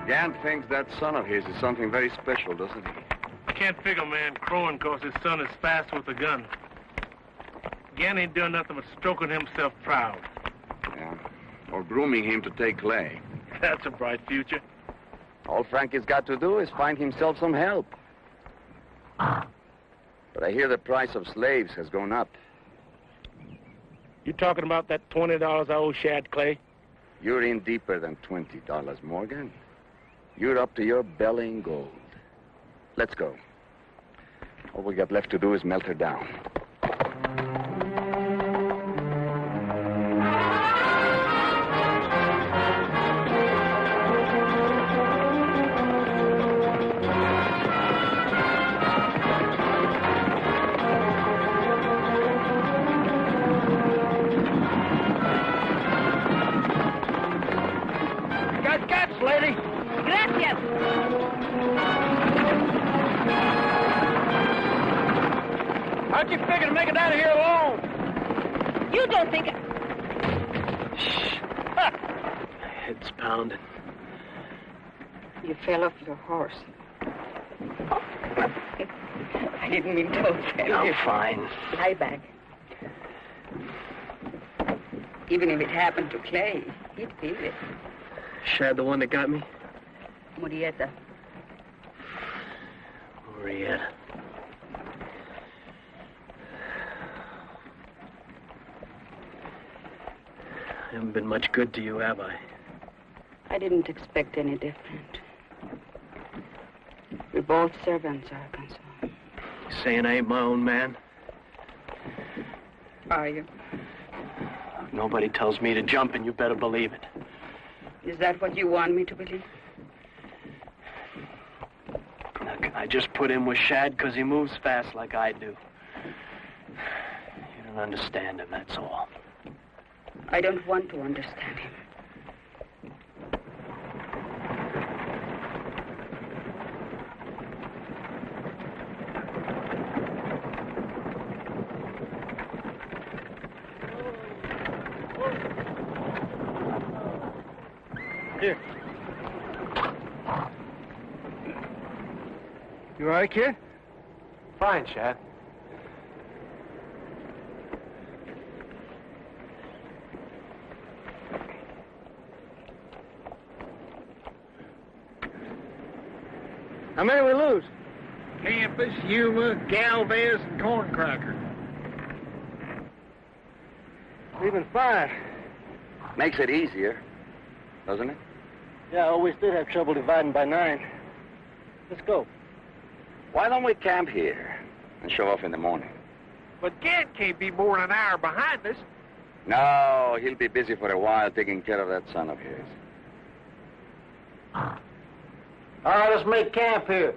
E: Dan thinks that son of his is something very special, doesn't he?
S: Can't figure a man crowing cause his son is fast with a gun. Gant ain't doing nothing but stroking himself proud.
E: Yeah. Or grooming him to take Clay.
S: That's a bright future.
E: All Frankie's got to do is find himself some help. But I hear the price of slaves has gone up.
S: You talking about that twenty dollars I owe Shad Clay?
E: You're in deeper than twenty dollars, Morgan. You're up to your belly in gold. Let's go. All we got left to do is melt her down.
D: How'd you figure to make it out of here alone?
V: You don't think... Shh.
F: My Head's pounding.
N: You fell off your horse. I didn't mean to offend
F: I'm fine.
N: Lie back. Even if it happened to Clay, he'd feel it.
F: Shad the one that got me?
N: Murieta.
F: Marietta. I haven't been much good to you, have I?
N: I didn't expect any different. We're both servants, Arkansas.
F: You saying I ain't my own man?
N: Are you?
F: Nobody tells me to jump, and you better believe it.
N: Is that what you want me to believe?
F: Look, I just put in with Shad because he moves fast like I do. You don't understand him, that's all.
N: I don't want to understand him.
G: Here. You all right, kid?
F: Fine, Shad.
G: Many we lose? Campos, Yuma, Galvez, and Corncracker. Even five.
E: Makes it easier, doesn't it?
F: Yeah, I always did have trouble dividing by nine. Let's go.
E: Why don't we camp here and show off in the morning?
G: But Gant can't be more than an hour behind us.
E: No, he'll be busy for a while taking care of that son of his.
D: All right, let's make camp here.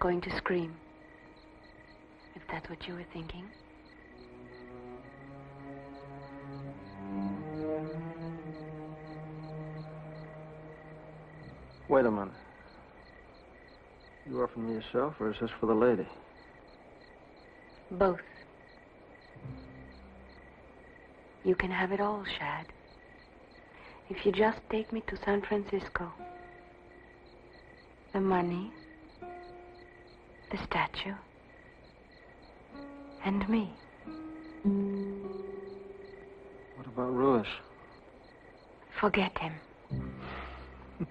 L: Going to scream. If that's what you were thinking.
F: Wait a minute. You are me yourself, or is this for the lady?
L: Both. You can have it all, Shad. If you just take me to San Francisco. The money, the statue, and me.
F: What about Ruiz?
L: Forget him.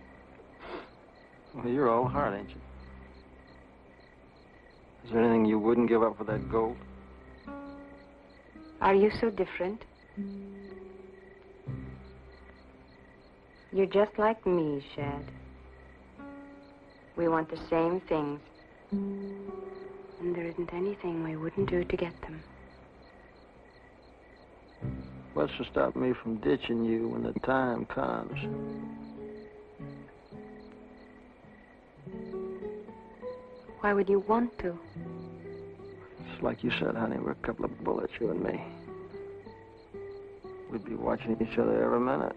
F: Well, you're all heart, ain't you? Is there anything you wouldn't give up for that gold?
L: Are you so different? You're just like me, Shad. We want the same things. And there isn't anything we wouldn't do to get them.
D: What's to stop me from ditching you when the time comes?
L: Why would you want to?
D: It's like you said, honey, we're a couple of bullets, you and me. We'd be watching each other every minute.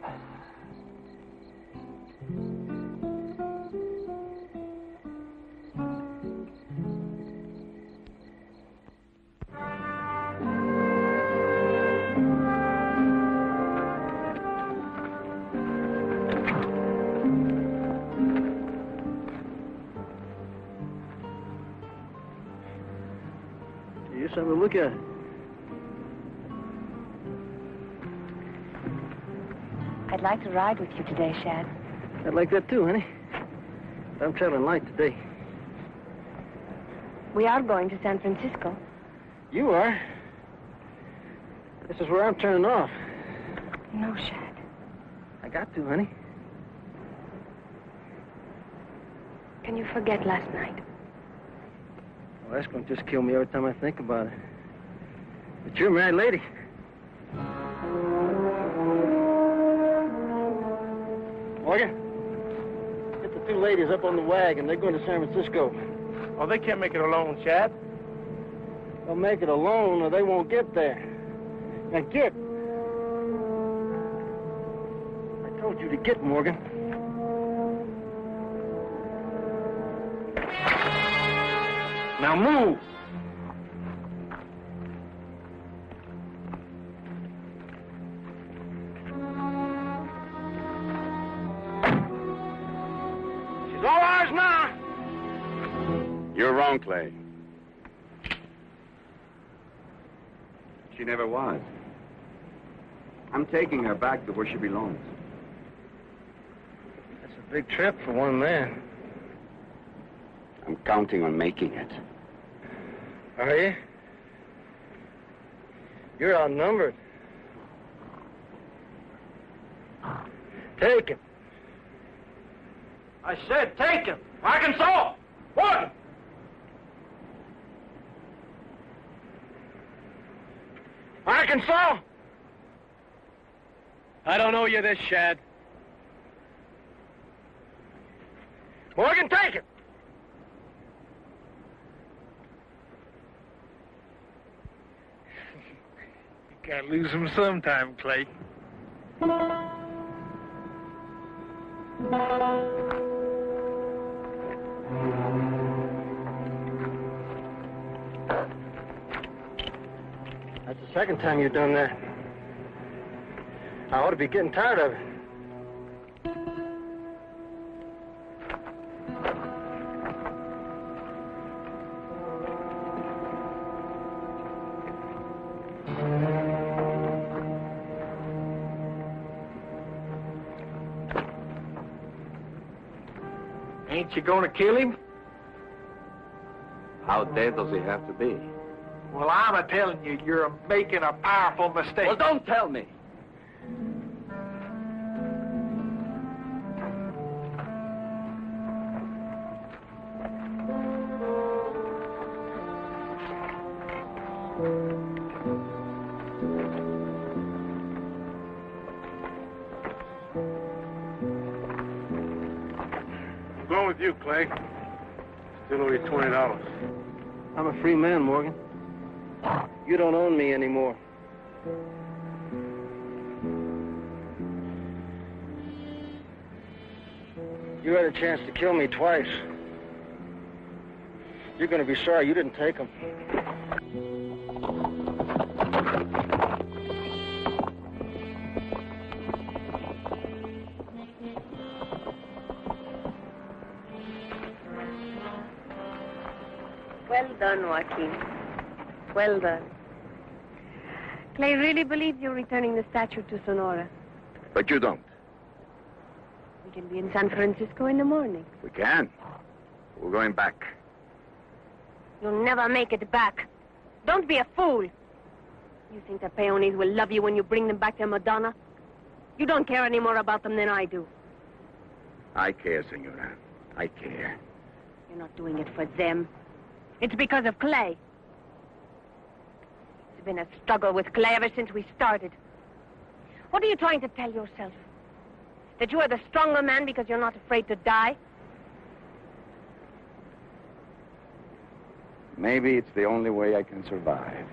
L: Like to ride with you today, Shad.
D: I'd like that too, honey. But I'm traveling light today.
L: We are going to San Francisco.
D: You are? This is where I'm turning off.
L: No, Shad.
D: I got to, honey.
L: Can you forget last night?
D: Well, that's going to just kill me every time I think about it. But you're a married lady. Up on the wagon. They're going to San Francisco.
S: Oh, they can't make it alone, Shad.
D: They'll make it alone or they won't get there. Now get. I told you to get, Morgan. Now move.
E: Never was. I'm taking her back to where she belongs.
D: That's a big trip for one man.
E: I'm counting on making it.
D: Are you? You're outnumbered. Take him. I said take him. Arkansas! What? Arkansas!
S: I don't owe you this, Shad.
D: Morgan, take it.
S: You gotta lose him sometime, Clay.
D: Second time you've done that. I ought to be getting tired of it.
O: Ain't you gonna kill him?
E: How dead does he have to be?
O: Well, I'm a telling you, you're making a powerful mistake.
E: Well, don't tell me.
S: I'm going with you, Clay. Still owe you twenty dollars.
D: I'm a free man, Morgan. You don't own me anymore. You had a chance to kill me twice. You're going to be sorry you didn't take them.
L: Well done, Joaquin. Well done. Clay really believes you're returning the statue to Sonora.
E: But you don't.
L: We can be in San Francisco in the morning.
E: We can. We're going back.
L: You'll never make it back. Don't be a fool. You think the peones will love you when you bring them back to Madonna? You don't care any more about them than I do.
E: I care, senora. I care.
L: You're not doing it for them. It's because of Clay. It's been a struggle with Clay ever since we started. What are you trying to tell yourself? That you are the stronger man because you're not afraid to die?
E: Maybe it's the only way I can survive.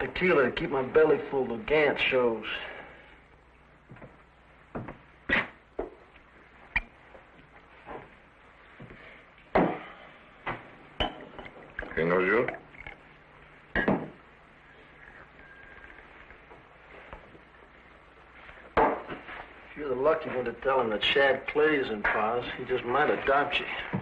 D: Enough tequila to keep my belly full of Gant shows.
J: He knows you?
D: If you're the lucky one to tell him that Shad plays in Paz, he just might adopt you.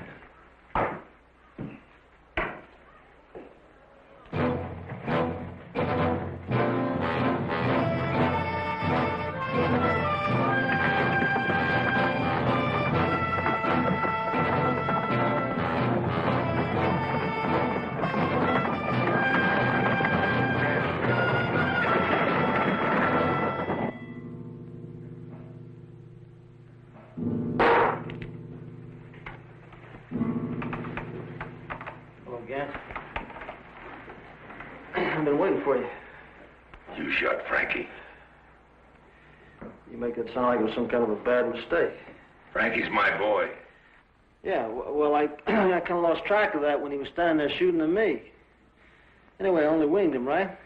D: Sound like it was some kind of a bad mistake.
J: Frankie's my boy.
D: Yeah, well, I, I kind of lost track of that when he was standing there shooting at me. Anyway, I only winged him, right?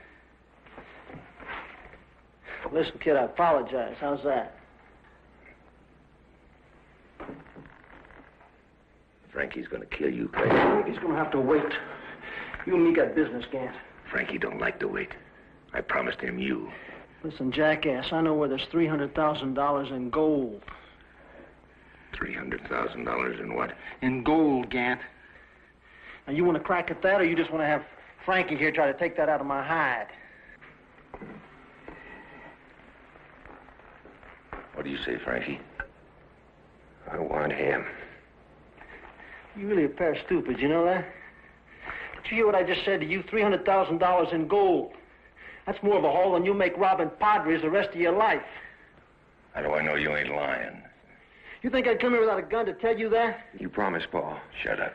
D: Listen, kid, I apologize. How's that?
J: Frankie's gonna kill you, Clay.
D: He's gonna have to wait. You and me got business, Gant.
J: Frankie don't like to wait. I promised him you.
D: Listen, jackass, I know where there's $300,000 in gold.
J: Three hundred thousand dollars in what?
D: In gold, Gant. Now, you want to crack at that, or you just want to have Frankie here try to take that out of my hide?
J: What do you say, Frankie? I want him.
D: You really a pair of stupids, you know that? Did you hear what I just said to you? $300,000 in gold. That's more of a haul than you make robbing padres the rest of your life.
J: How do I know you ain't lying?
D: You think I'd come here without a gun to tell you that?
J: You promised, Paul. Shut up.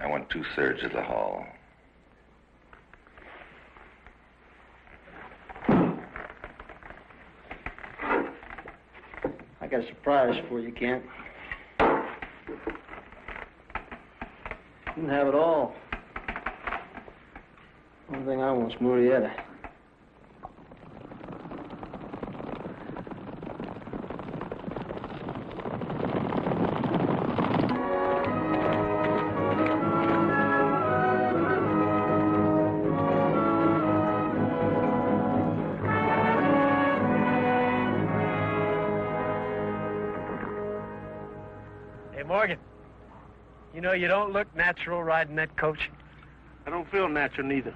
J: I want two thirds of the haul.
D: I got a surprise for you, Gant. You can have it all. One thing I want's Murieta.
F: Hey, Morgan. You know, you don't look natural riding that coach.
S: I don't feel natural neither.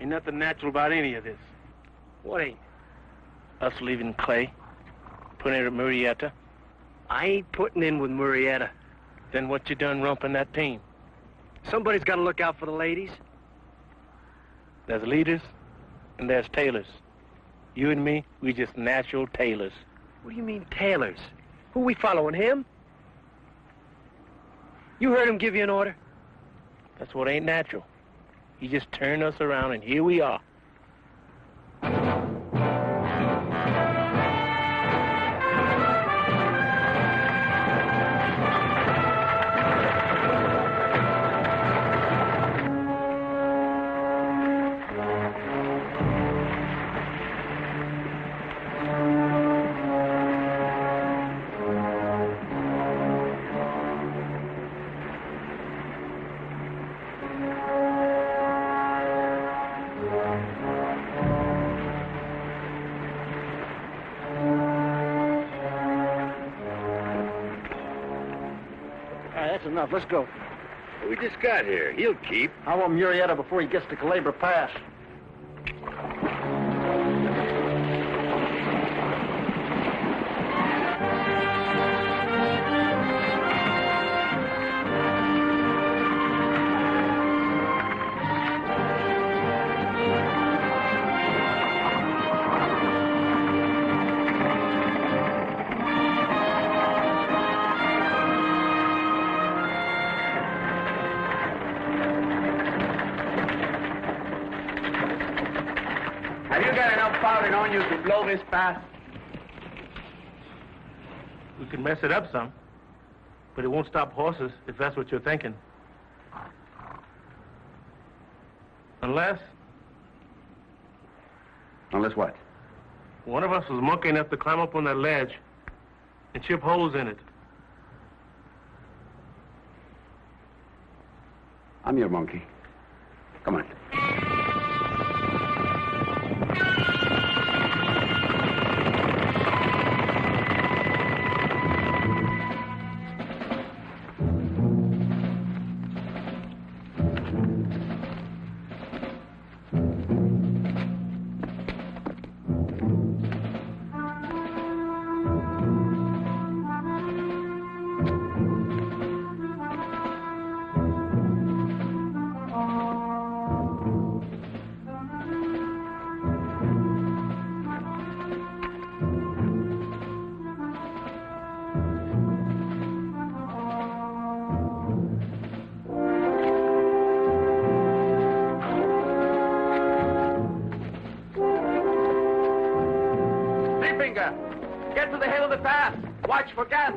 S: Ain't nothing natural about any of this.
F: What ain't?
S: Us leaving Clay, putting in at Murieta.
F: I ain't putting in with Murieta.
S: Then what you done rumping that team?
F: Somebody's got to look out for the ladies.
S: There's leaders and there's tailors. You and me, we just natural tailors.
F: What do you mean, tailors? Who we following, him? You heard him give you an order?
S: That's what ain't natural. He just turned us around and here we are.
D: Let's go.
J: We just got here. He'll keep.
U: I want Murieta before he gets to Calabria Pass.
S: Mess it up some, but it won't stop horses if that's what you're thinking. Unless
E: Unless what?
S: one of us was monkey enough to climb up on that ledge and chip holes in it.
E: I'm your monkey. To the head of the pass. Watch for Gant.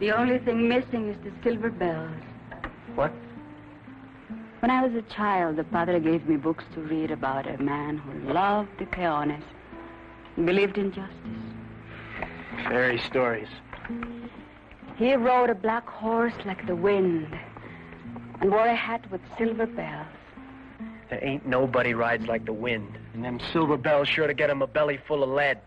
N: The only thing missing is the silver bells.
E: What?
N: When I was a child, the padre gave me books to read about a man who loved the peones and believed in justice.
F: Fairy stories.
N: He rode a black horse like the wind and wore a hat with silver bells.
F: There ain't nobody rides like the wind. And them silver bells sure to get him a belly full of lead.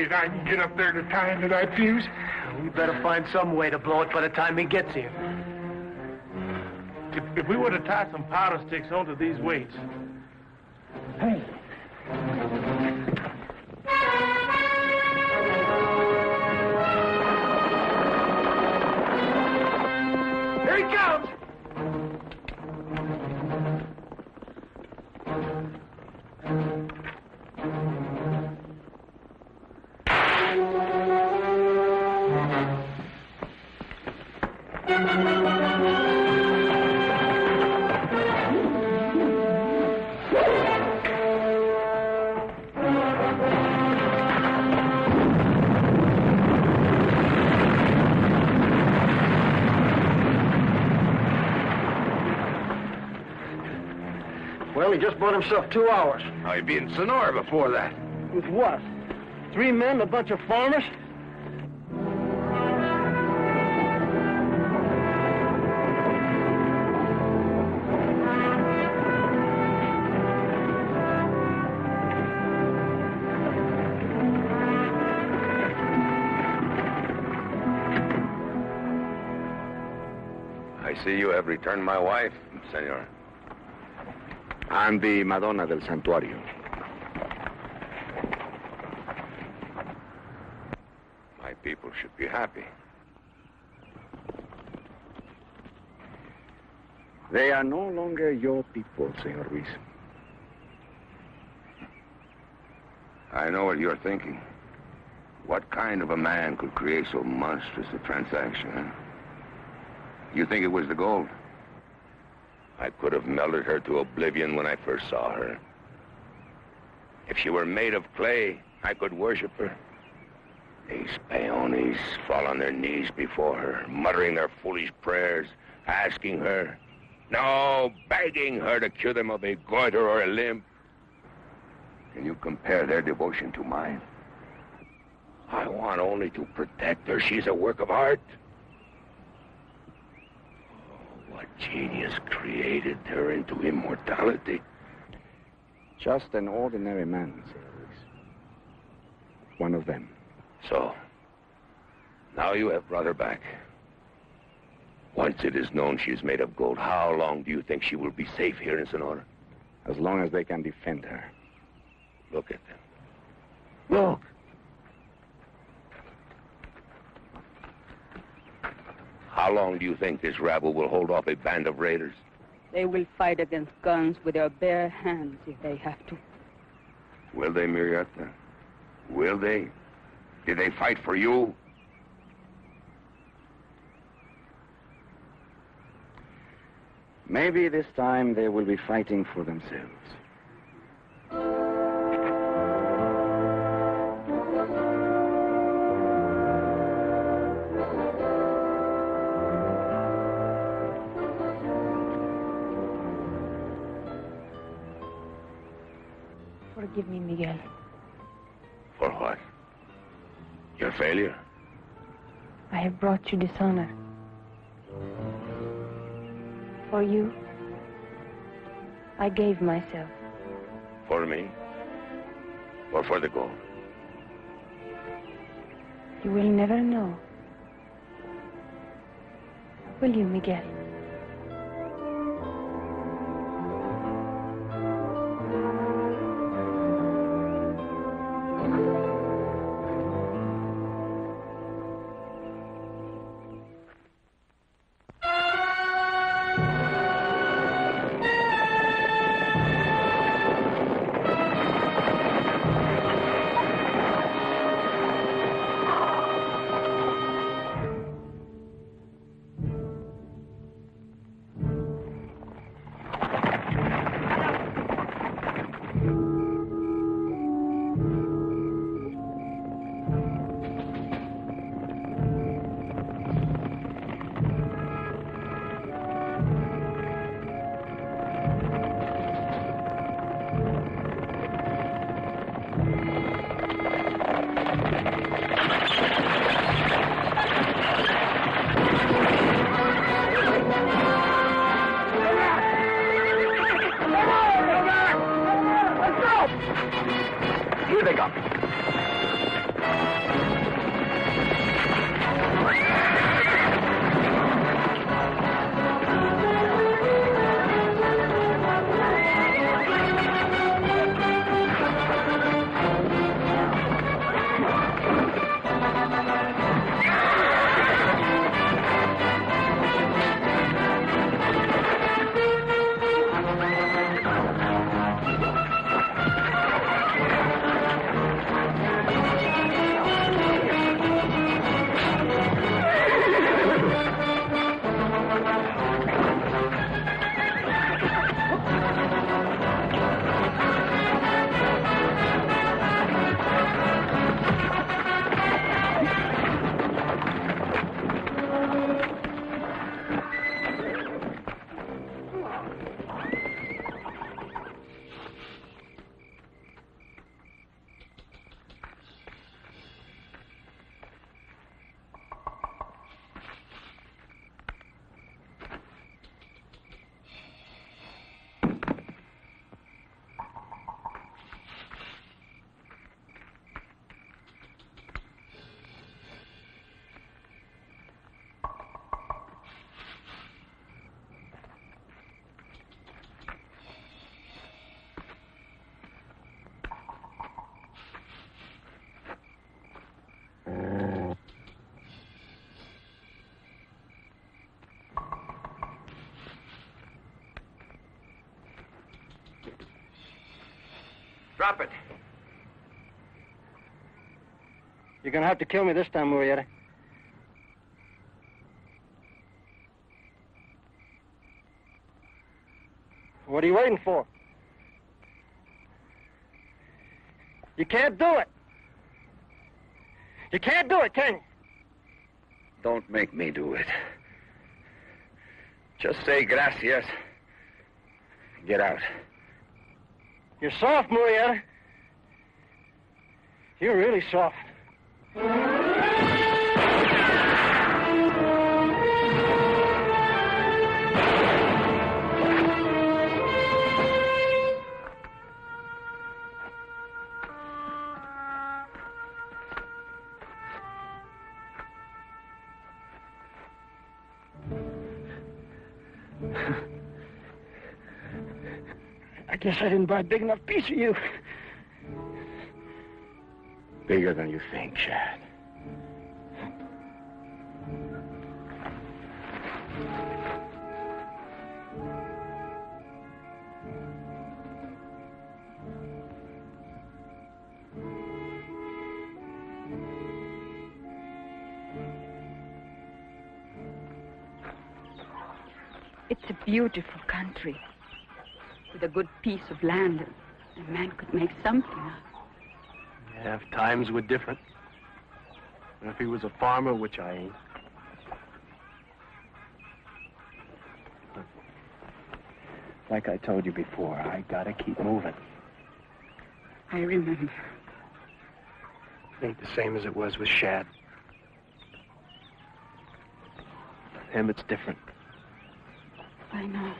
O: Ain't no way that I can get up there to tie into that fuse.
F: We better find some way to blow it by the time he gets here.
S: If, if we were to tie some powder sticks onto these weights.
U: Just bought himself two hours.
J: Now, he'd be in Sonora before that.
D: With what? Three men, a bunch of farmers?
J: I see you have returned my wife, senor.
E: I'm the Madonna del Santuario.
J: My people should be happy.
E: They are no longer your people, Senor Ruiz.
J: I know what you're thinking. What kind of a man could create so monstrous a transaction, huh? You think it was the gold? I could have melted her to oblivion when I first saw her. If she were made of clay, I could worship her. These peones fall on their knees before her, muttering their foolish prayers, asking her, no, begging her to cure them of a goiter or a limp. Can you compare their devotion to mine? I want only to protect her. She's a work of art. Oh, what genius created her into immortality?
E: Just an ordinary man, One of them.
J: So, now you have brought her back. Once it is known she is made of gold, how long do you think she will be safe here in Sonora?
E: As long as they can defend her.
J: Look at them. Look. How long do you think this rabble will hold off a band of raiders?
N: They will fight against guns with their bare hands if they have to.
J: Will they, Murieta? Will they? Did they fight for you?
E: Maybe this time they will be fighting for themselves.
L: Forgive me, Miguel.
J: For what? Your failure?
L: I have brought you dishonor. For you, I gave myself.
J: For me? Or for the gold?
L: You will never know. Will you, Miguel?
E: Drop it.
D: You're gonna have to kill me this time, Murrieta. What are you waiting for? You can't do it. You can't do it, can you?
E: Don't make me do it. Just say gracias. Get out.
D: You're soft, Murrieta. You're really soft. Guess I didn't buy a big enough piece of you.
E: Bigger than you think, Chad.
N: It's a beautiful country with a good piece of land. A man could make something of.
F: Yeah, if times were different. And if he was a farmer, which I ain't. Like I told you before, I gotta keep moving.
N: I remember.
F: Ain't the same as it was with Shad. Him, it's different.
N: I know.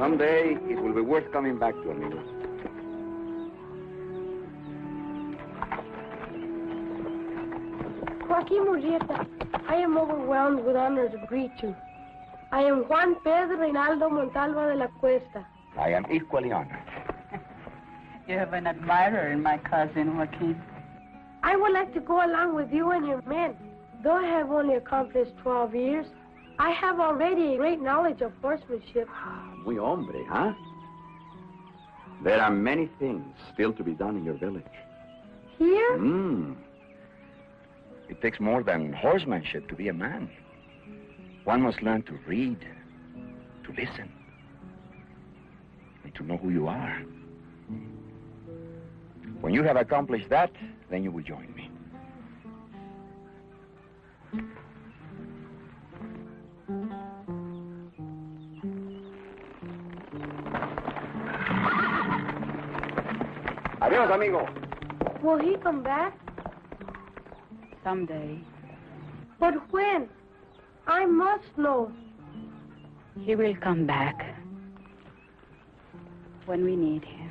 E: Someday it will be worth coming back to, amigos.
W: Joaquin Murrieta, I am overwhelmed with honor to greet you. I am Juan Pedro Reinaldo Montalva de la Cuesta.
E: I am equally honored.
X: You have an admirer in my cousin, Joaquin.
W: I would like to go along with you and your men. Though I have only accomplished 12 years, I have already a great knowledge of horsemanship.
E: Muy hombre, huh? There are many things still to be done in your village.
W: Here?
E: Hmm. It takes more than horsemanship to be a man. One must learn to read, to listen, and to know who you are. When you have accomplished that, then you will join me. Adiós, amigo.
W: Will he come back?
N: Someday.
W: But when? I must know.
N: He will come back when we need him.